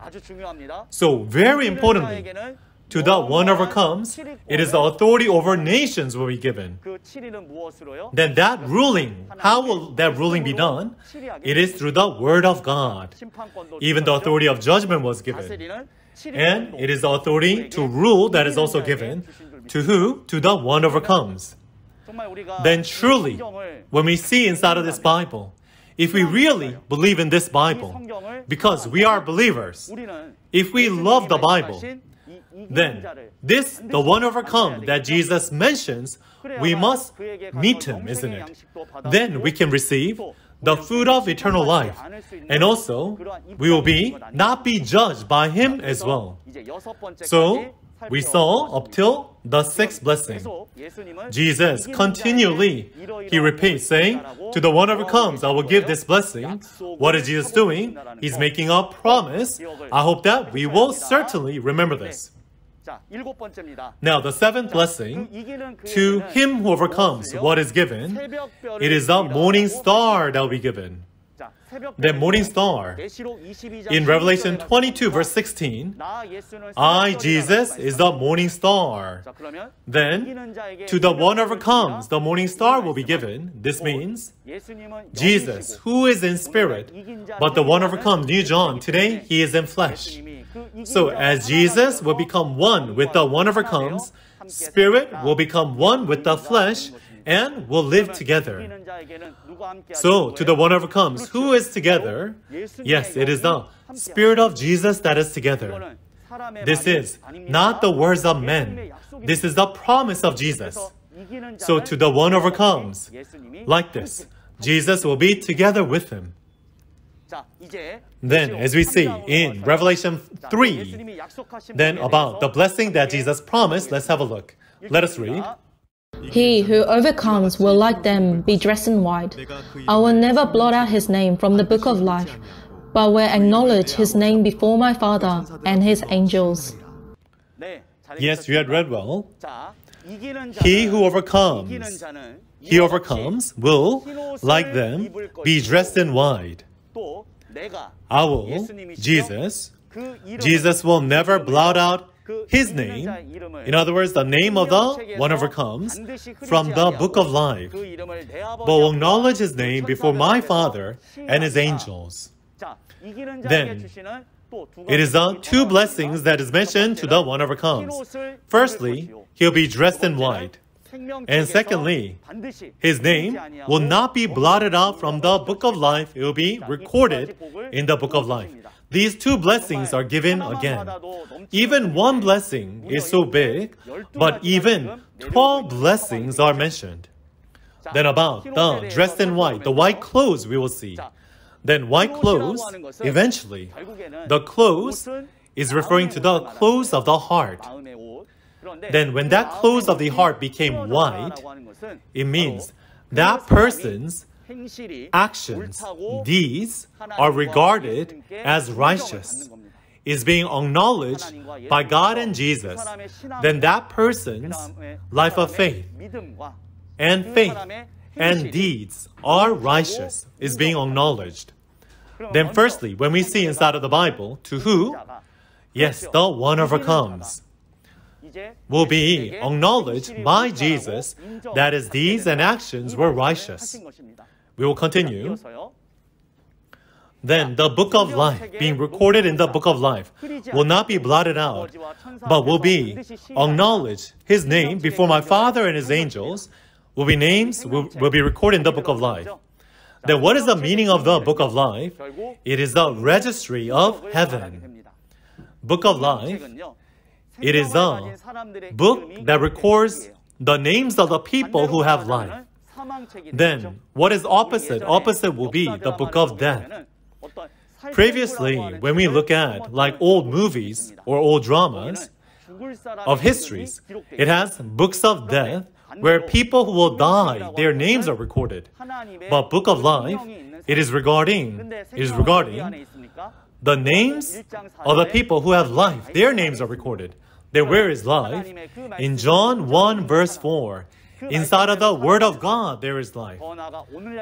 So, very importantly, to the one overcomes, it is the authority over nations will be given. Then that ruling, how will that ruling be done? It is through the word of God. Even the authority of judgment was given. And it is the authority to rule that is also given. To who? To the one overcomes then truly, when we see inside of this Bible, if we really believe in this Bible, because we are believers, if we love the Bible, then this, the one overcome that Jesus mentions, we must meet him, isn't it? Then we can receive the food of eternal life. And also, we will be not be judged by him as well. So, we saw up till the sixth blessing. Jesus continually, he repeats saying, to the one who comes, I will give this blessing. What is Jesus doing? He's making a promise. I hope that we will certainly remember this. Now, the seventh blessing, to him who overcomes what is given, it is the morning star that will be given the morning star. In Revelation 22, verse 16, I, Jesus, is the morning star. Then, to the one who overcomes, the morning star will be given. This means Jesus, who is in spirit, but the one who overcomes, New John, today he is in flesh. So, as Jesus will become one with the one who overcomes, spirit will become one with the flesh, and will live together. So, to the one who overcomes, who is together? Yes, it is the Spirit of Jesus that is together. This is not the words of men. This is the promise of Jesus. So, to the one who overcomes, like this, Jesus will be together with him. Then, as we see in Revelation 3, then about the blessing that Jesus promised, let's have a look. Let us read. He who overcomes will like them be dressed in white. I will never blot out his name from the book of life, but will acknowledge his name before my Father and his angels. Yes, you had read well. He who overcomes, he overcomes, will, like them, be dressed in white. I will, Jesus, Jesus will never blot out his name, in other words, the name of the one who overcomes, from the book of life, but will acknowledge his name before my Father and his angels. Then, it is the two blessings that is mentioned to the one who overcomes. Firstly, he'll be dressed in white. And secondly, his name will not be blotted out from the book of life, it will be recorded in the book of life. These two blessings are given again. Even one blessing is so big, but even 12 blessings are mentioned. Then about the dressed in white, the white clothes we will see. Then white clothes, eventually, the clothes is referring to the clothes of the heart. Then when that clothes of the heart became white, it means that person's actions, deeds, are regarded as righteous, is being acknowledged by God and Jesus, then that person's life of faith and faith and deeds are righteous, is being acknowledged. Then, firstly, when we see inside of the Bible, to who? Yes, the one overcomes will be acknowledged by Jesus. That his deeds and actions were righteous. We will continue. Then the book of life, being recorded in the book of life, will not be blotted out, but will be acknowledged. His name before my Father and his angels will be names, will, will be recorded in the book of life. Then what is the meaning of the book of life? It is the registry of heaven. Book of life, it is the book that records the names of the people who have life. Then, what is opposite? Opposite will be the book of death. Previously, when we look at like old movies or old dramas of histories, it has books of death where people who will die, their names are recorded. But book of life, it is regarding, it is regarding the names of the people who have life. Their names are recorded. Then where is life? In John 1 verse 4, Inside of the Word of God, there is life.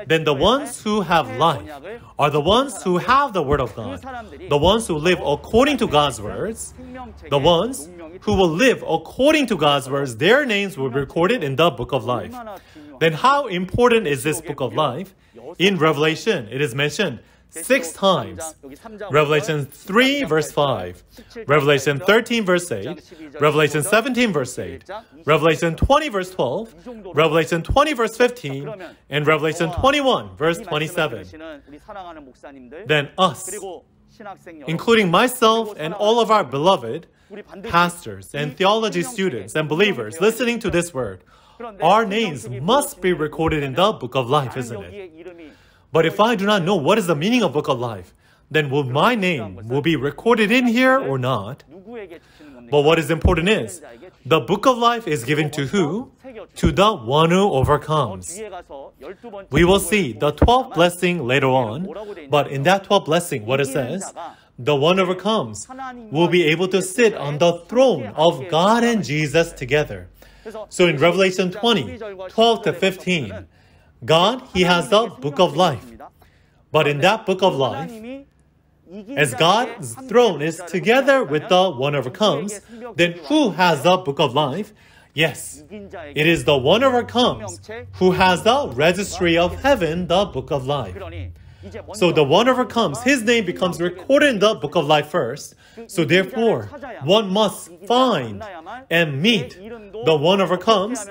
Then the ones who have life are the ones who have the Word of God, the ones who live according to God's words, the ones who will live according to God's words, their names will be recorded in the book of life. Then, how important is this book of life? In Revelation, it is mentioned six times. Revelation 3 verse 5, Revelation 13 verse 8, Revelation 17 verse 8, Revelation 20 verse 12, Revelation 20 verse 15, and Revelation 21 verse 27. Then us, including myself and all of our beloved pastors and theology students and believers listening to this word, our names must be recorded in the book of life, isn't it? But if I do not know what is the meaning of Book of Life, then will my name will be recorded in here or not? But what is important is, the Book of Life is given to who? To the one who overcomes. We will see the 12th blessing later on, but in that 12th blessing, what it says, the one overcomes will be able to sit on the throne of God and Jesus together. So in Revelation 20, 12 to 15, God, He has the book of life. But in that book of life, as God's throne is together with the one overcomes, then who has the book of life? Yes, it is the one overcomes who has the registry of heaven, the book of life. So the one overcomes, his name becomes recorded in the book of life first. So therefore, one must find and meet the one overcomes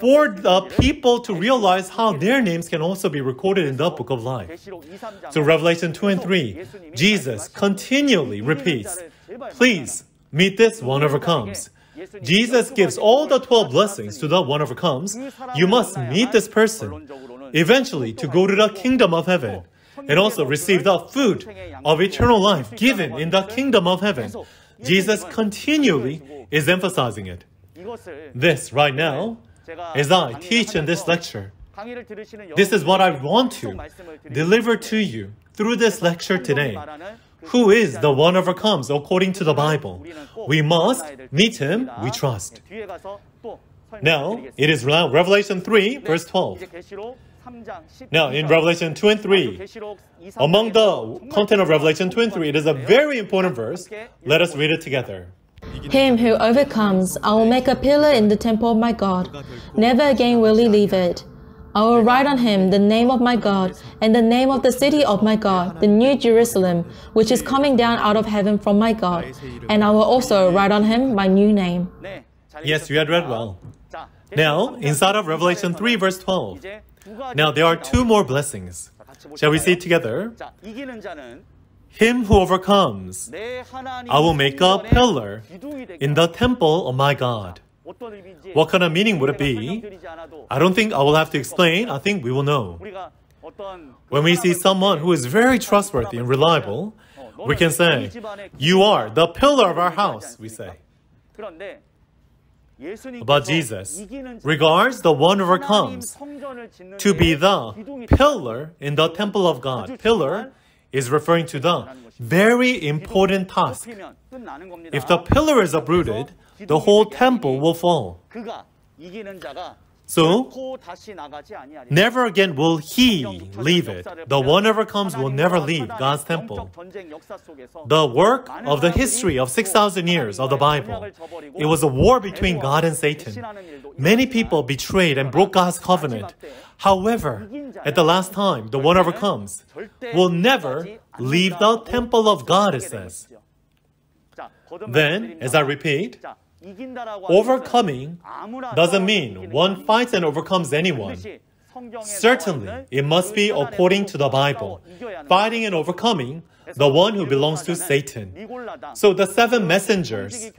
for the people to realize how their names can also be recorded in the book of life. So Revelation 2 and 3, Jesus continually repeats, please meet this one overcomes. Jesus gives all the 12 blessings to the one overcomes. You must meet this person eventually to go to the kingdom of heaven and also receive the food of eternal life given in the kingdom of heaven. Jesus continually is emphasizing it. This right now, as I teach in this lecture, this is what I want to deliver to you through this lecture today. Who is the one overcomes according to the Bible? We must meet him, we trust. Now, it is Revelation 3, verse 12. Now, in Revelation 2 and 3, among the content of Revelation 2 and 3, it is a very important verse. Let us read it together. Him who overcomes, I will make a pillar in the temple of my God. Never again will he leave it. I will write on him the name of my God and the name of the city of my God, the New Jerusalem, which is coming down out of heaven from my God. And I will also write on him my new name. Yes, you had read well. Now, inside of Revelation 3, verse 12, now there are two more blessings. Shall we say it together? Him who overcomes, I will make a pillar in the temple of my God. What kind of meaning would it be? I don't think I will have to explain. I think we will know. When we see someone who is very trustworthy and reliable, we can say, You are the pillar of our house, we say. But Jesus regards the one who overcomes to be the pillar in the temple of God. Pillar is referring to the very important task. If the pillar is uprooted, the whole temple will fall. So, never again will he leave it. The one overcomes will never leave God's temple. The work of the history of 6,000 years of the Bible, it was a war between God and Satan. Many people betrayed and broke God's covenant. However, at the last time, the one overcomes will never leave the temple of God, it says. Then, as I repeat, Overcoming doesn't mean one fights and overcomes anyone. Certainly, it must be according to the Bible. Fighting and overcoming the one who belongs to Satan. So the seven messengers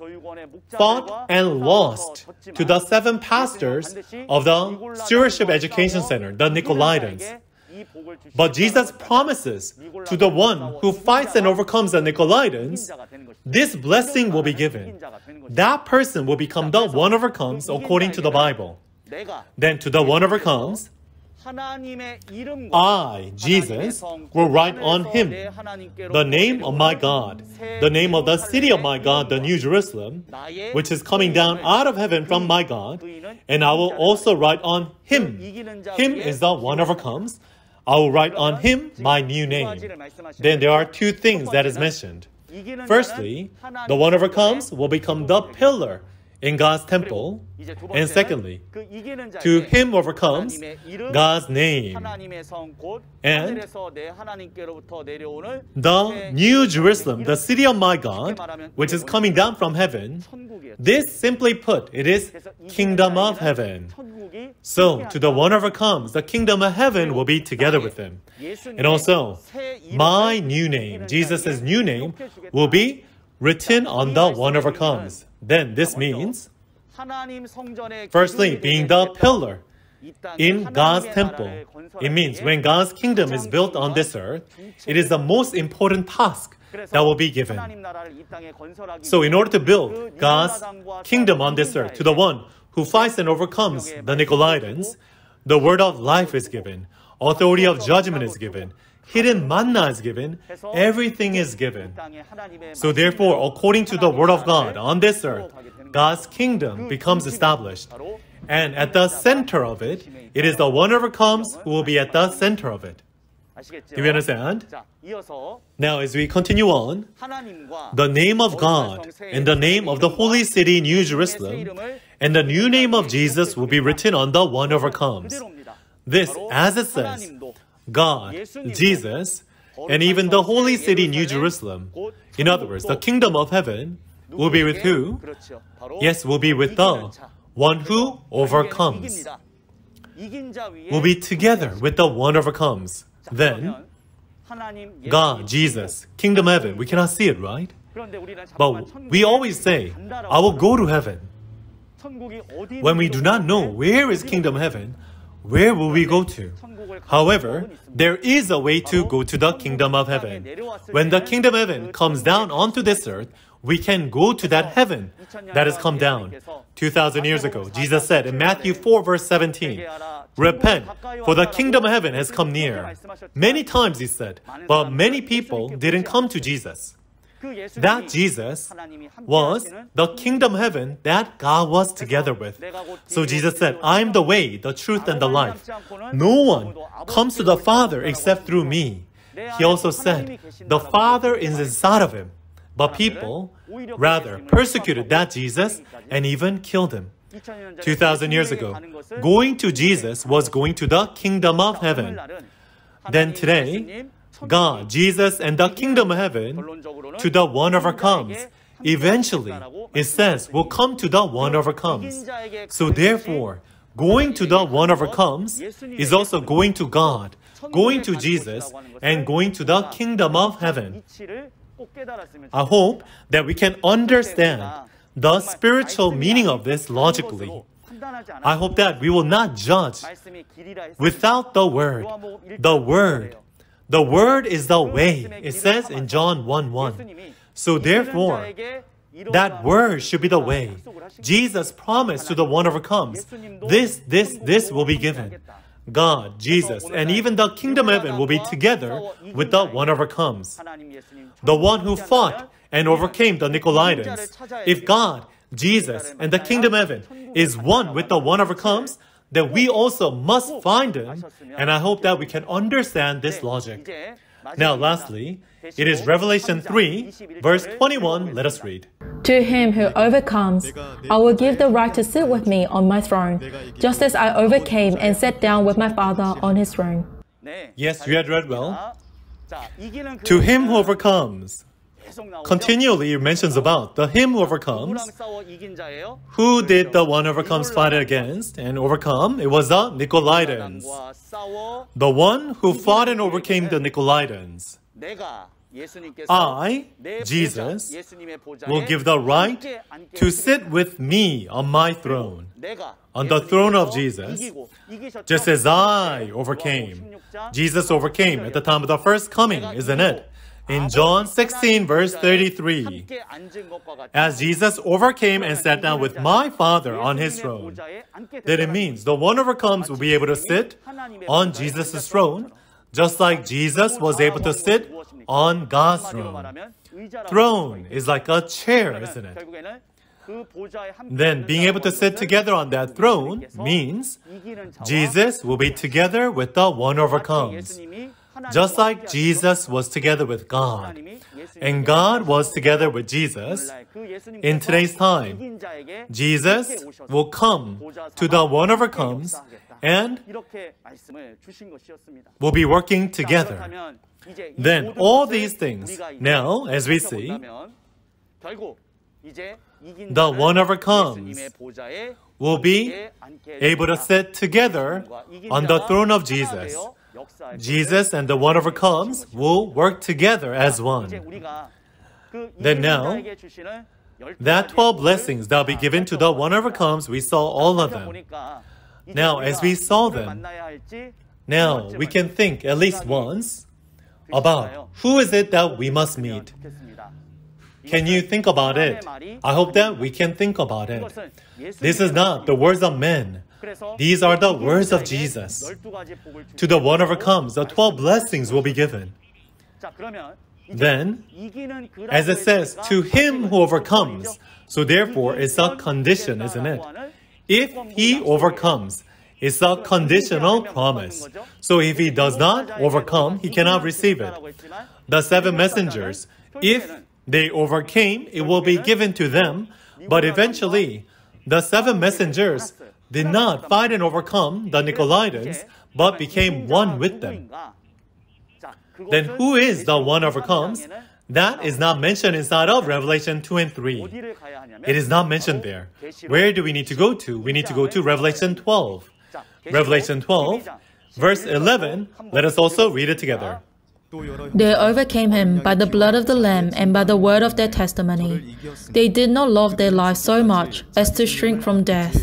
fought and lost to the seven pastors of the Stewardship Education Center, the Nicolaitans. But Jesus promises to the one who fights and overcomes the Nicolaitans, this blessing will be given. That person will become the one overcomes according to the Bible. Then to the one overcomes, I, Jesus, will write on him the name of my God, the name of the city of my God, the New Jerusalem, which is coming down out of heaven from my God, and I will also write on him. Him is the one overcomes. I will write on him my new name. Then there are two things that is mentioned. Firstly, the one who overcomes will become the pillar in God's temple. And secondly, to him overcomes God's name. And the New Jerusalem, the city of my God, which is coming down from heaven, this simply put, it is kingdom of heaven. So, to the one overcomes, the kingdom of heaven will be together with them. And also, my new name, Jesus' new name, will be written on the one overcomes. Then this means, firstly, being the pillar in God's temple. It means when God's kingdom is built on this earth, it is the most important task that will be given. So, in order to build God's kingdom on this earth to the one who fights and overcomes the Nicolaitans, the word of life is given, authority of judgment is given, hidden manna is given, everything is given. So therefore, according to the word of God on this earth, God's kingdom becomes established. And at the center of it, it is the one overcomes who will be at the center of it. Do you understand? Now, as we continue on, the name of God and the name of the holy city, New Jerusalem, and the new name of Jesus will be written on the one overcomes. This, as it says, God, Jesus, and even the holy city, New Jerusalem. In other words, the kingdom of heaven will be with who? Yes, will be with the one who overcomes. Will be together with the one who overcomes. Then, God, Jesus, kingdom heaven, we cannot see it, right? But we always say, I will go to heaven. When we do not know where is kingdom heaven, where will we go to? However, there is a way to go to the kingdom of heaven. When the kingdom of heaven comes down onto this earth, we can go to that heaven that has come down. 2,000 years ago, Jesus said in Matthew 4, verse 17, Repent, for the kingdom of heaven has come near. Many times he said, but many people didn't come to Jesus. That Jesus was the kingdom heaven that God was together with. So Jesus said, I am the way, the truth, and the life. No one comes to the Father except through me. He also said, The Father is inside of him. But people, rather, persecuted that Jesus and even killed him. 2,000 years ago, going to Jesus was going to the kingdom of heaven. Then today, God, Jesus, and the kingdom of heaven to the one overcomes. Eventually, it says, will come to the one overcomes. So therefore, going to the one overcomes is also going to God, going to Jesus, and going to the kingdom of heaven. I hope that we can understand the spiritual meaning of this logically. I hope that we will not judge without the Word. The Word. The Word is the way, it says in John 1 1. So therefore, that word should be the way. Jesus promised to the one overcomes, this, this, this will be given. God, Jesus, and even the kingdom of heaven will be together with the one overcomes. The one who fought and overcame the Nicolaitans. If God, Jesus, and the kingdom of heaven is one with the one overcomes, then we also must find him. And I hope that we can understand this logic. Now, lastly, it is Revelation 3, verse 21. Let us read. To him who overcomes, I will give the right to sit with me on my throne, just as I overcame and sat down with my Father on his throne. Yes, you had read well. To him who overcomes. Continually mentions about the him who overcomes. Who did the one overcomes fight against and overcome? It was the Nicolaitans. The one who fought and overcame the Nicolaitans. I, Jesus, will give the right to sit with me on my throne, on the throne of Jesus, just as I overcame. Jesus overcame at the time of the first coming, isn't it? In John 16, verse 33, as Jesus overcame and sat down with my Father on his throne, that it means the one overcomes will be able to sit on Jesus' throne, just like Jesus was able to sit on God's throne. Throne is like a chair, isn't it? Then being able to sit together on that throne means Jesus will be together with the one overcomes. Just like Jesus was together with God, and God was together with Jesus, in today's time, Jesus will come to the one overcomes and will be working together. Then all these things, now as we see, the one overcomes will be able to sit together on the throne of Jesus. Jesus and the one overcomes will work together as one. Then now, that 12 blessings that will be given to the one overcomes, we saw all of them. Now, as we saw them, now we can think at least once about who is it that we must meet. Can you think about it? I hope that we can think about it. This is not the words of men. These are the words of Jesus. To the one overcomes, the 12 blessings will be given. Then, as it says, to him who overcomes, so therefore it's a condition, isn't it? If he overcomes, it's a conditional promise. So if he does not overcome, he cannot receive it. The seven messengers, if they overcame, it will be given to them. But eventually, the seven messengers did not fight and overcome the Nicolaitans, but became one with them. Then who is the one overcomes? That is not mentioned inside of Revelation 2 and 3. It is not mentioned there. Where do we need to go to? We need to go to Revelation 12. Revelation 12, verse 11. Let us also read it together. They overcame him by the blood of the Lamb and by the word of their testimony. They did not love their lives so much as to shrink from death.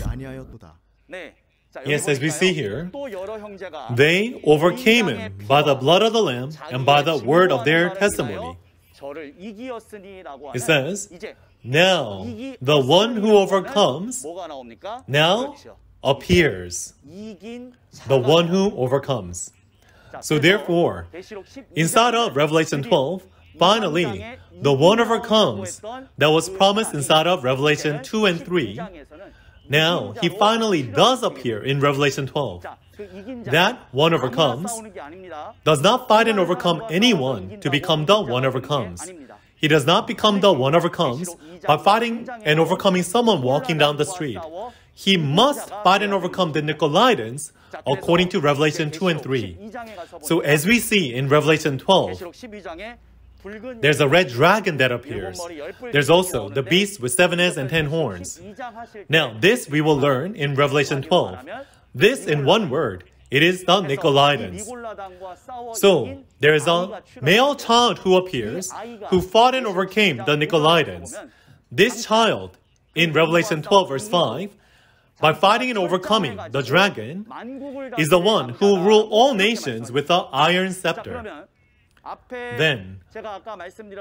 Yes, as we see here, they overcame him by the blood of the Lamb and by the word of their testimony. It says, now the one who overcomes now appears. The one who overcomes. So therefore, inside of Revelation 12, finally, the one overcomes that was promised inside of Revelation 2 and 3. Now, he finally does appear in Revelation 12. That one overcomes does not fight and overcome anyone to become the one overcomes. He does not become the one overcomes by fighting and overcoming someone walking down the street. He must fight and overcome the Nicolaitans according to Revelation 2 and 3. So as we see in Revelation 12, there's a red dragon that appears. There's also the beast with seven heads and ten horns. Now, this we will learn in Revelation 12. This in one word it is the Nicolaitans. So, there is a male child who appears, who fought and overcame the Nicolaitans. This child, in Revelation 12, verse 5, by fighting and overcoming the dragon, is the one who will rule all nations with the iron scepter. Then,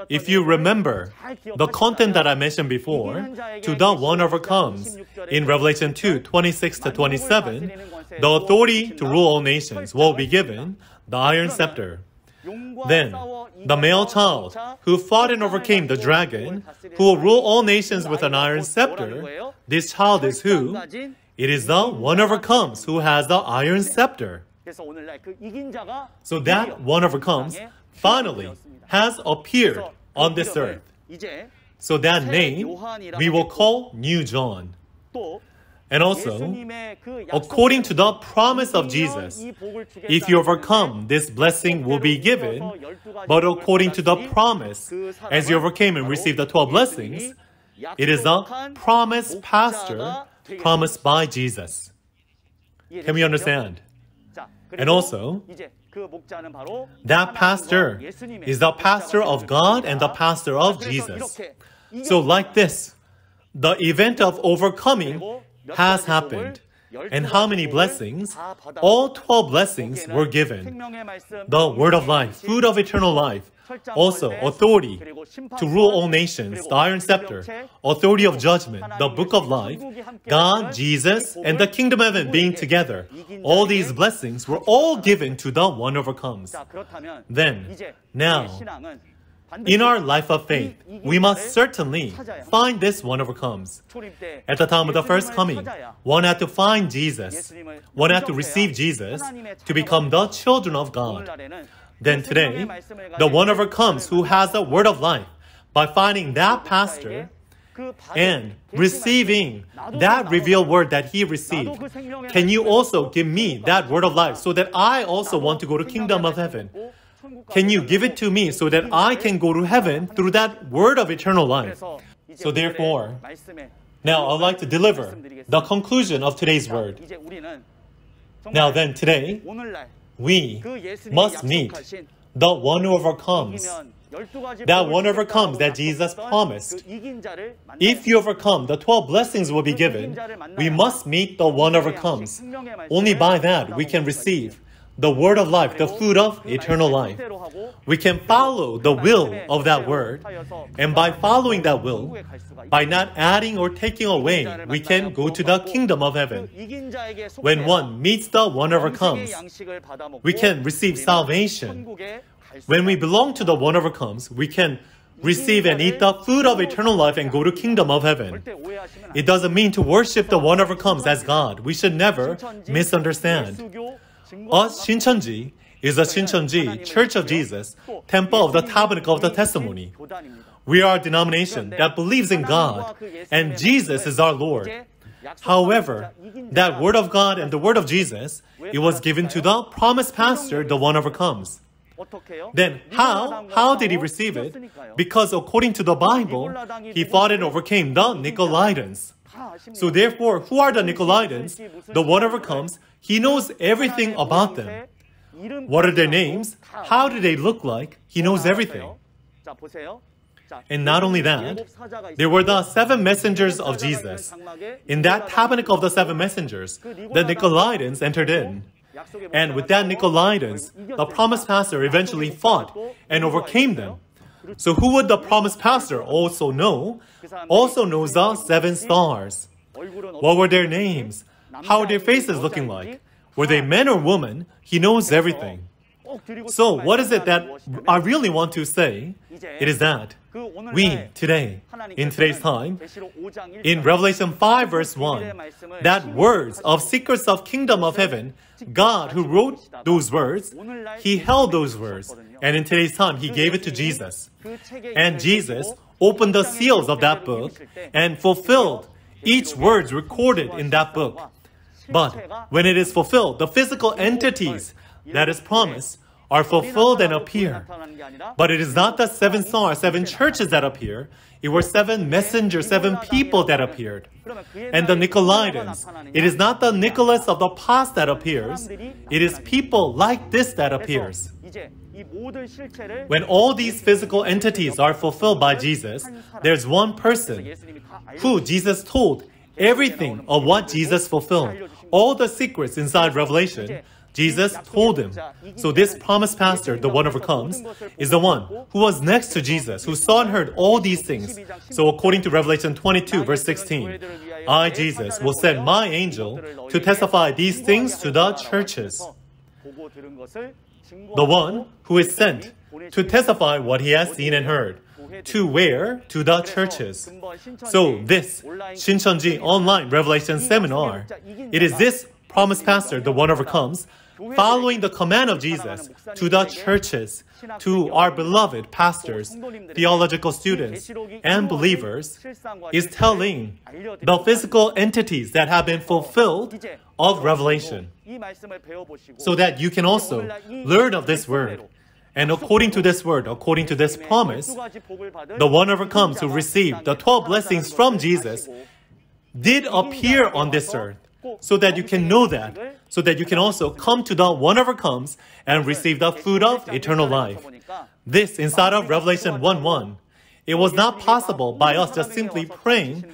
if you remember the content that I mentioned before, to the one overcomes, in Revelation 2 26 to 27, the authority to rule all nations will be given the iron scepter. Then, the male child who fought and overcame the dragon, who will rule all nations with an iron scepter, this child is who? It is the one overcomes who has the iron scepter. So that one overcomes finally has appeared on this earth. So that name we will call New John. And also, according to the promise of Jesus, if you overcome, this blessing will be given. But according to the promise, as you overcame and received the 12 blessings, it is a promise pastor promised by Jesus. Can we understand? And also, that pastor is the pastor of God and the pastor of Jesus. So, like this, the event of overcoming has happened. And how many blessings? All 12 blessings were given. The word of life, food of eternal life, also authority to rule all nations, the iron scepter, authority of judgment, the book of life, God, Jesus, and the kingdom of heaven being together. All these blessings were all given to the one overcomes. Then, now, in our life of faith, we must certainly find this one overcomes. At the time of the first coming, one had to find Jesus. One had to receive Jesus to become the children of God. Then today, the one overcomes who has the word of life by finding that pastor and receiving that revealed word that he received. Can you also give me that word of life so that I also want to go to kingdom of heaven? Can you give it to me so that I can go to heaven through that word of eternal life? So therefore, now I'd like to deliver the conclusion of today's word. Now then, today, we must meet the one who overcomes. That one overcomes that Jesus promised. If you overcome, the 12 blessings will be given. We must meet the one overcomes. Only by that we can receive the word of life, the food of eternal life. We can follow the will of that word, and by following that will, by not adding or taking away, we can go to the kingdom of heaven. When one meets the one overcomes, we can receive salvation. When we belong to the one overcomes, we can receive and eat the food of eternal life and go to kingdom of heaven. It doesn't mean to worship the one overcomes as God. We should never misunderstand. Us Shincheonji is a Shincheonji, Church of Jesus, Temple of the Tabernacle of the Testimony. We are a denomination that believes in God, and Jesus is our Lord. However, that word of God and the word of Jesus, it was given to the promised pastor, the one overcomes. Then how? How did he receive it? Because according to the Bible, he fought and overcame the Nicolaitans. So therefore, who are the Nicolaitans? The one overcomes, he knows everything about them. What are their names? How do they look like? He knows everything. And not only that, there were the seven messengers of Jesus. In that tabernacle of the seven messengers, the Nicolaitans entered in. And with that Nicolaitans, the promised pastor eventually fought and overcame them. So who would the promised pastor also know? Also knows the seven stars. What were their names? How their faces looking like? Were they men or women? He knows everything. So, what is it that I really want to say? It is that we today, in today's time, in Revelation 5, verse 1, that words of secrets of kingdom of heaven, God who wrote those words, He held those words. And in today's time, He gave it to Jesus. And Jesus opened the seals of that book and fulfilled each word recorded in that book. But when it is fulfilled, the physical entities that is promised are fulfilled and appear. But it is not the seven stars, seven churches that appear. It were seven messengers, seven people that appeared. And the Nicolaitans, it is not the Nicholas of the past that appears. It is people like this that appears. When all these physical entities are fulfilled by Jesus, there's one person who Jesus told everything of what Jesus fulfilled. All the secrets inside Revelation, Jesus told him. So this promised pastor, the one overcomes, is the one who was next to Jesus, who saw and heard all these things. So according to Revelation 22, verse 16, I, Jesus, will send my angel to testify these things to the churches. The one who is sent to testify what he has seen and heard. To where? To the churches. So this Shincheonji online revelation seminar, it is this promised pastor, the one overcomes, following the command of Jesus to the churches, to our beloved pastors, theological students, and believers, is telling the physical entities that have been fulfilled of Revelation, so that you can also learn of this word. And according to this word, according to this promise, the one overcomes who received the 12 blessings from Jesus did appear on this earth so that you can know that, so that you can also come to the one overcomes and receive the food of eternal life. This inside of Revelation 1 1. It was not possible by us just simply praying,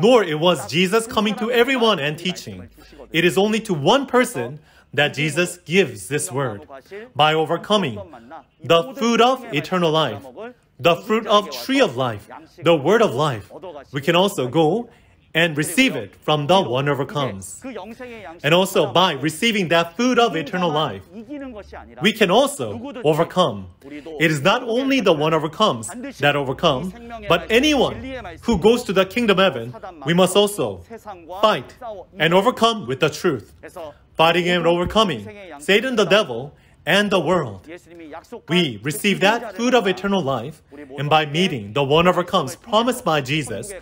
nor it was Jesus coming to everyone and teaching. It is only to one person that Jesus gives this word by overcoming the food of eternal life, the fruit of tree of life, the word of life. We can also go and receive it from the one who overcomes. And also by receiving that food of eternal life, we can also overcome. It is not only the one overcomes that overcome, but anyone who goes to the kingdom of heaven, we must also fight and overcome with the truth. Fighting and overcoming Satan the devil and the world. We receive that food of eternal life, and by meeting the one overcomes promised by Jesus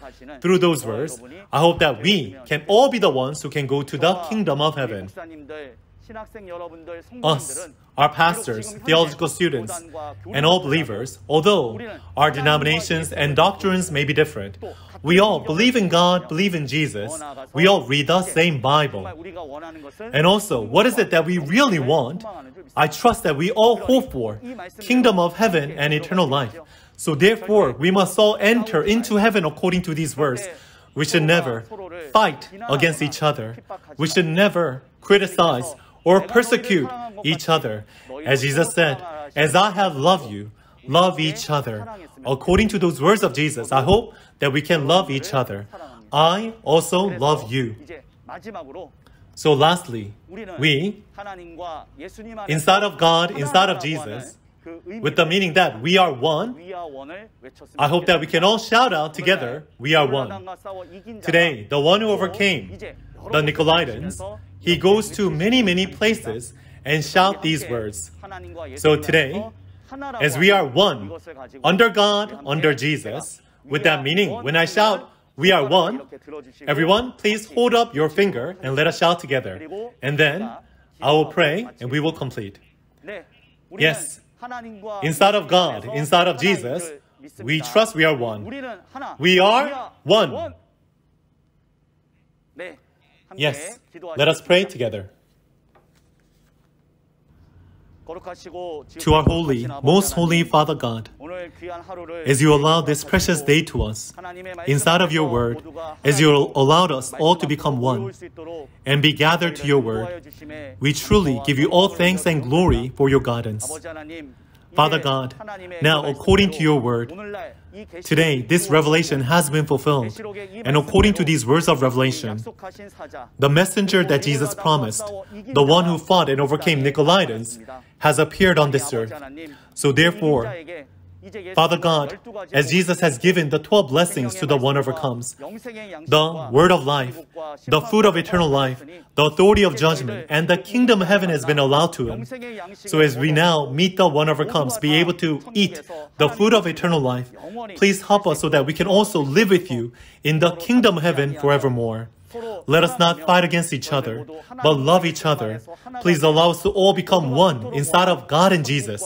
through those words, I hope that we can all be the ones who can go to the kingdom of heaven. Us, our pastors, theological students, and all believers, although our denominations and doctrines may be different, we all believe in God, believe in Jesus. We all read the same Bible. And also, what is it that we really want? I trust that we all hope for kingdom of heaven and eternal life. So therefore, we must all enter into heaven according to these words. We should never fight against each other. We should never criticize or persecute each other. As Jesus said, as I have loved you, love each other. According to those words of Jesus, I hope that we can love each other. I also love you. So lastly, we, inside of God, inside of Jesus, with the meaning that we are one, I hope that we can all shout out together, we are one. Today, the one who overcame the Nicolaitans, he goes to many, many places and shout these words. So today, as we are one, under God, under Jesus, with that meaning, when I shout, we are one, everyone, please hold up your finger and let us shout together. And then I will pray and we will complete. Yes, inside of God, inside of Jesus, we trust we are one. We are one. Yes, let us pray together. to our holy, most holy Father God, as you allow this precious day to us, inside of your word, as you allowed us all to become one and be gathered to your word, we truly give you all thanks and glory for your guidance. Father God, now according to your word, today this revelation has been fulfilled. And according to these words of revelation, the messenger that Jesus promised, the one who fought and overcame Nicolaitans, has appeared on this earth. So therefore, Father God, as Jesus has given the 12 blessings to the one overcomes, the word of life, the food of eternal life, the authority of judgment, and the kingdom of heaven has been allowed to him. So as we now meet the one overcomes, be able to eat the food of eternal life, please help us so that we can also live with you in the kingdom of heaven forevermore. Let us not fight against each other, but love each other. Please allow us to all become one inside of God and Jesus,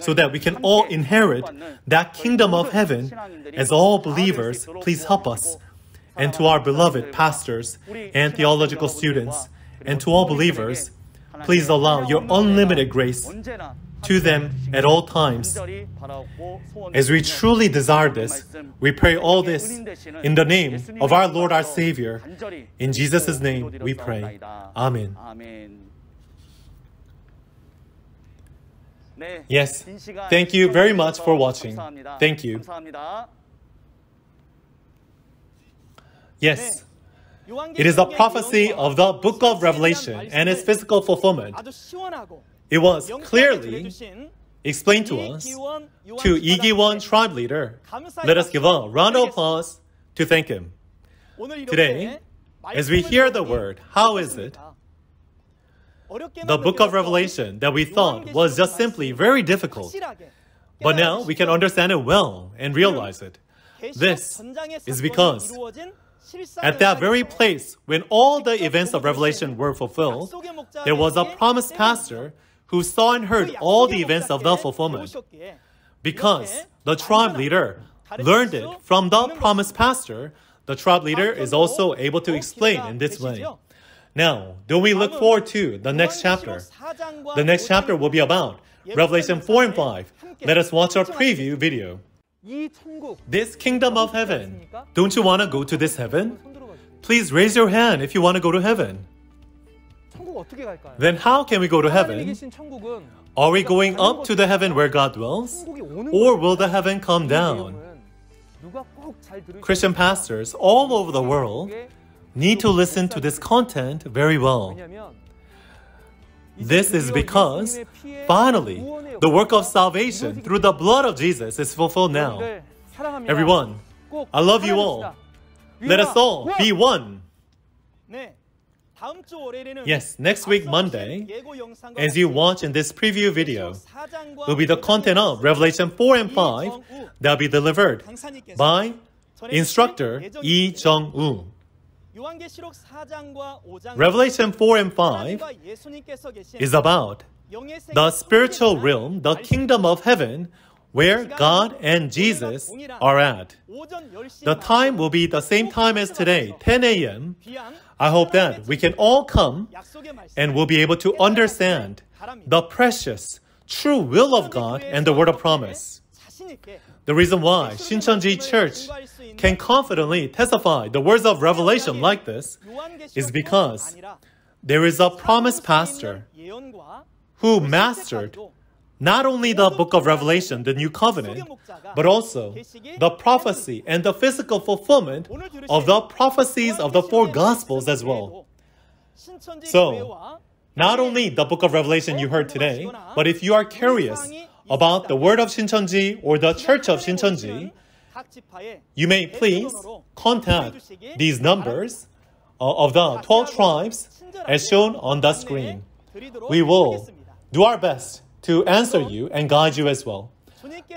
so that we can all inherit that kingdom of heaven. As all believers, please help us. And to our beloved pastors and theological students, and to all believers, please allow your unlimited grace to them at all times. As we truly desire this, we pray all this in the name of our Lord our Savior. In Jesus' name we pray. Amen. Yes, thank you very much for watching. Thank you. Yes, it is a prophecy of the book of Revelation and its physical fulfillment. It was clearly explained to us to Lee Gi-won tribe leader. Let us give a round of applause to thank him. Today, as we hear the word, how is it? The book of Revelation that we thought was just simply very difficult. But now we can understand it well and realize it. This is because at that very place, when all the events of Revelation were fulfilled, there was a promised pastor who saw and heard all the events of the fulfillment. Because the tribe leader learned it from the promised pastor, the tribe leader is also able to explain in this way. Now, do we look forward to the next chapter? The next chapter will be about Revelation 4 and 5. Let us watch our preview video. This kingdom of heaven, don't you want to go to this heaven? Please raise your hand if you want to go to heaven. Then how can we go to heaven? Are we going up to the heaven where God dwells? Or will the heaven come down? Christian pastors all over the world need to listen to this content very well. This is because, finally, the work of salvation through the blood of Jesus is fulfilled now. Everyone, I love you all. Let us all be one. Yes, next week, Monday, as you watch in this preview video, will be the content of Revelation 4 and 5 that will be delivered by instructor Lee Jung-woo. Revelation 4 and 5 is about the spiritual realm, the kingdom of heaven, where God and Jesus are at. The time will be the same time as today, 10 a.m. I hope that we can all come and we'll be able to understand the precious, true will of God and the word of promise. The reason why Shincheonji Church can confidently testify the words of revelation like this is because there is a promised pastor who mastered not only the book of Revelation, the new covenant, but also the prophecy and the physical fulfillment of the prophecies of the four gospels as well. So, not only the book of Revelation you heard today, but if you are curious about the word of Shincheonji or the church of Shincheonji, you may please contact these numbers uh, of the 12 tribes as shown on the screen. We will do our best to answer you and guide you as well.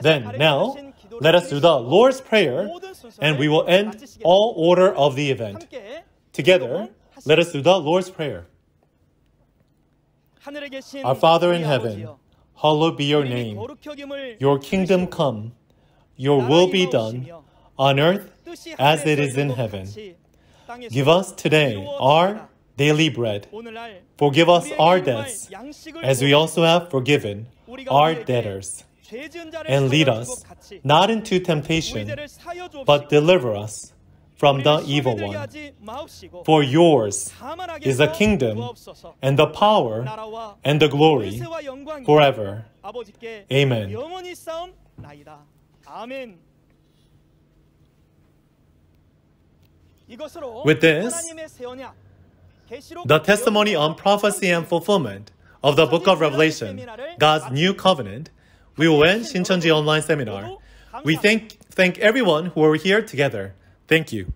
Then, now, let us do the Lord's Prayer and we will end all order of the event. Together, let us do the Lord's Prayer. Our Father in heaven, hallowed be your name. Your kingdom come, your will be done, on earth as it is in heaven. Give us today our daily bread. Forgive us our debts, as we also have forgiven our debtors. And lead us not into temptation, but deliver us from the evil one. For yours is the kingdom, and the power, and the glory, forever. Amen. With this, the testimony on prophecy and fulfillment of the book of Revelation, God's new covenant, we will end Shincheonji online seminar. We thank, thank everyone who are here together. Thank you.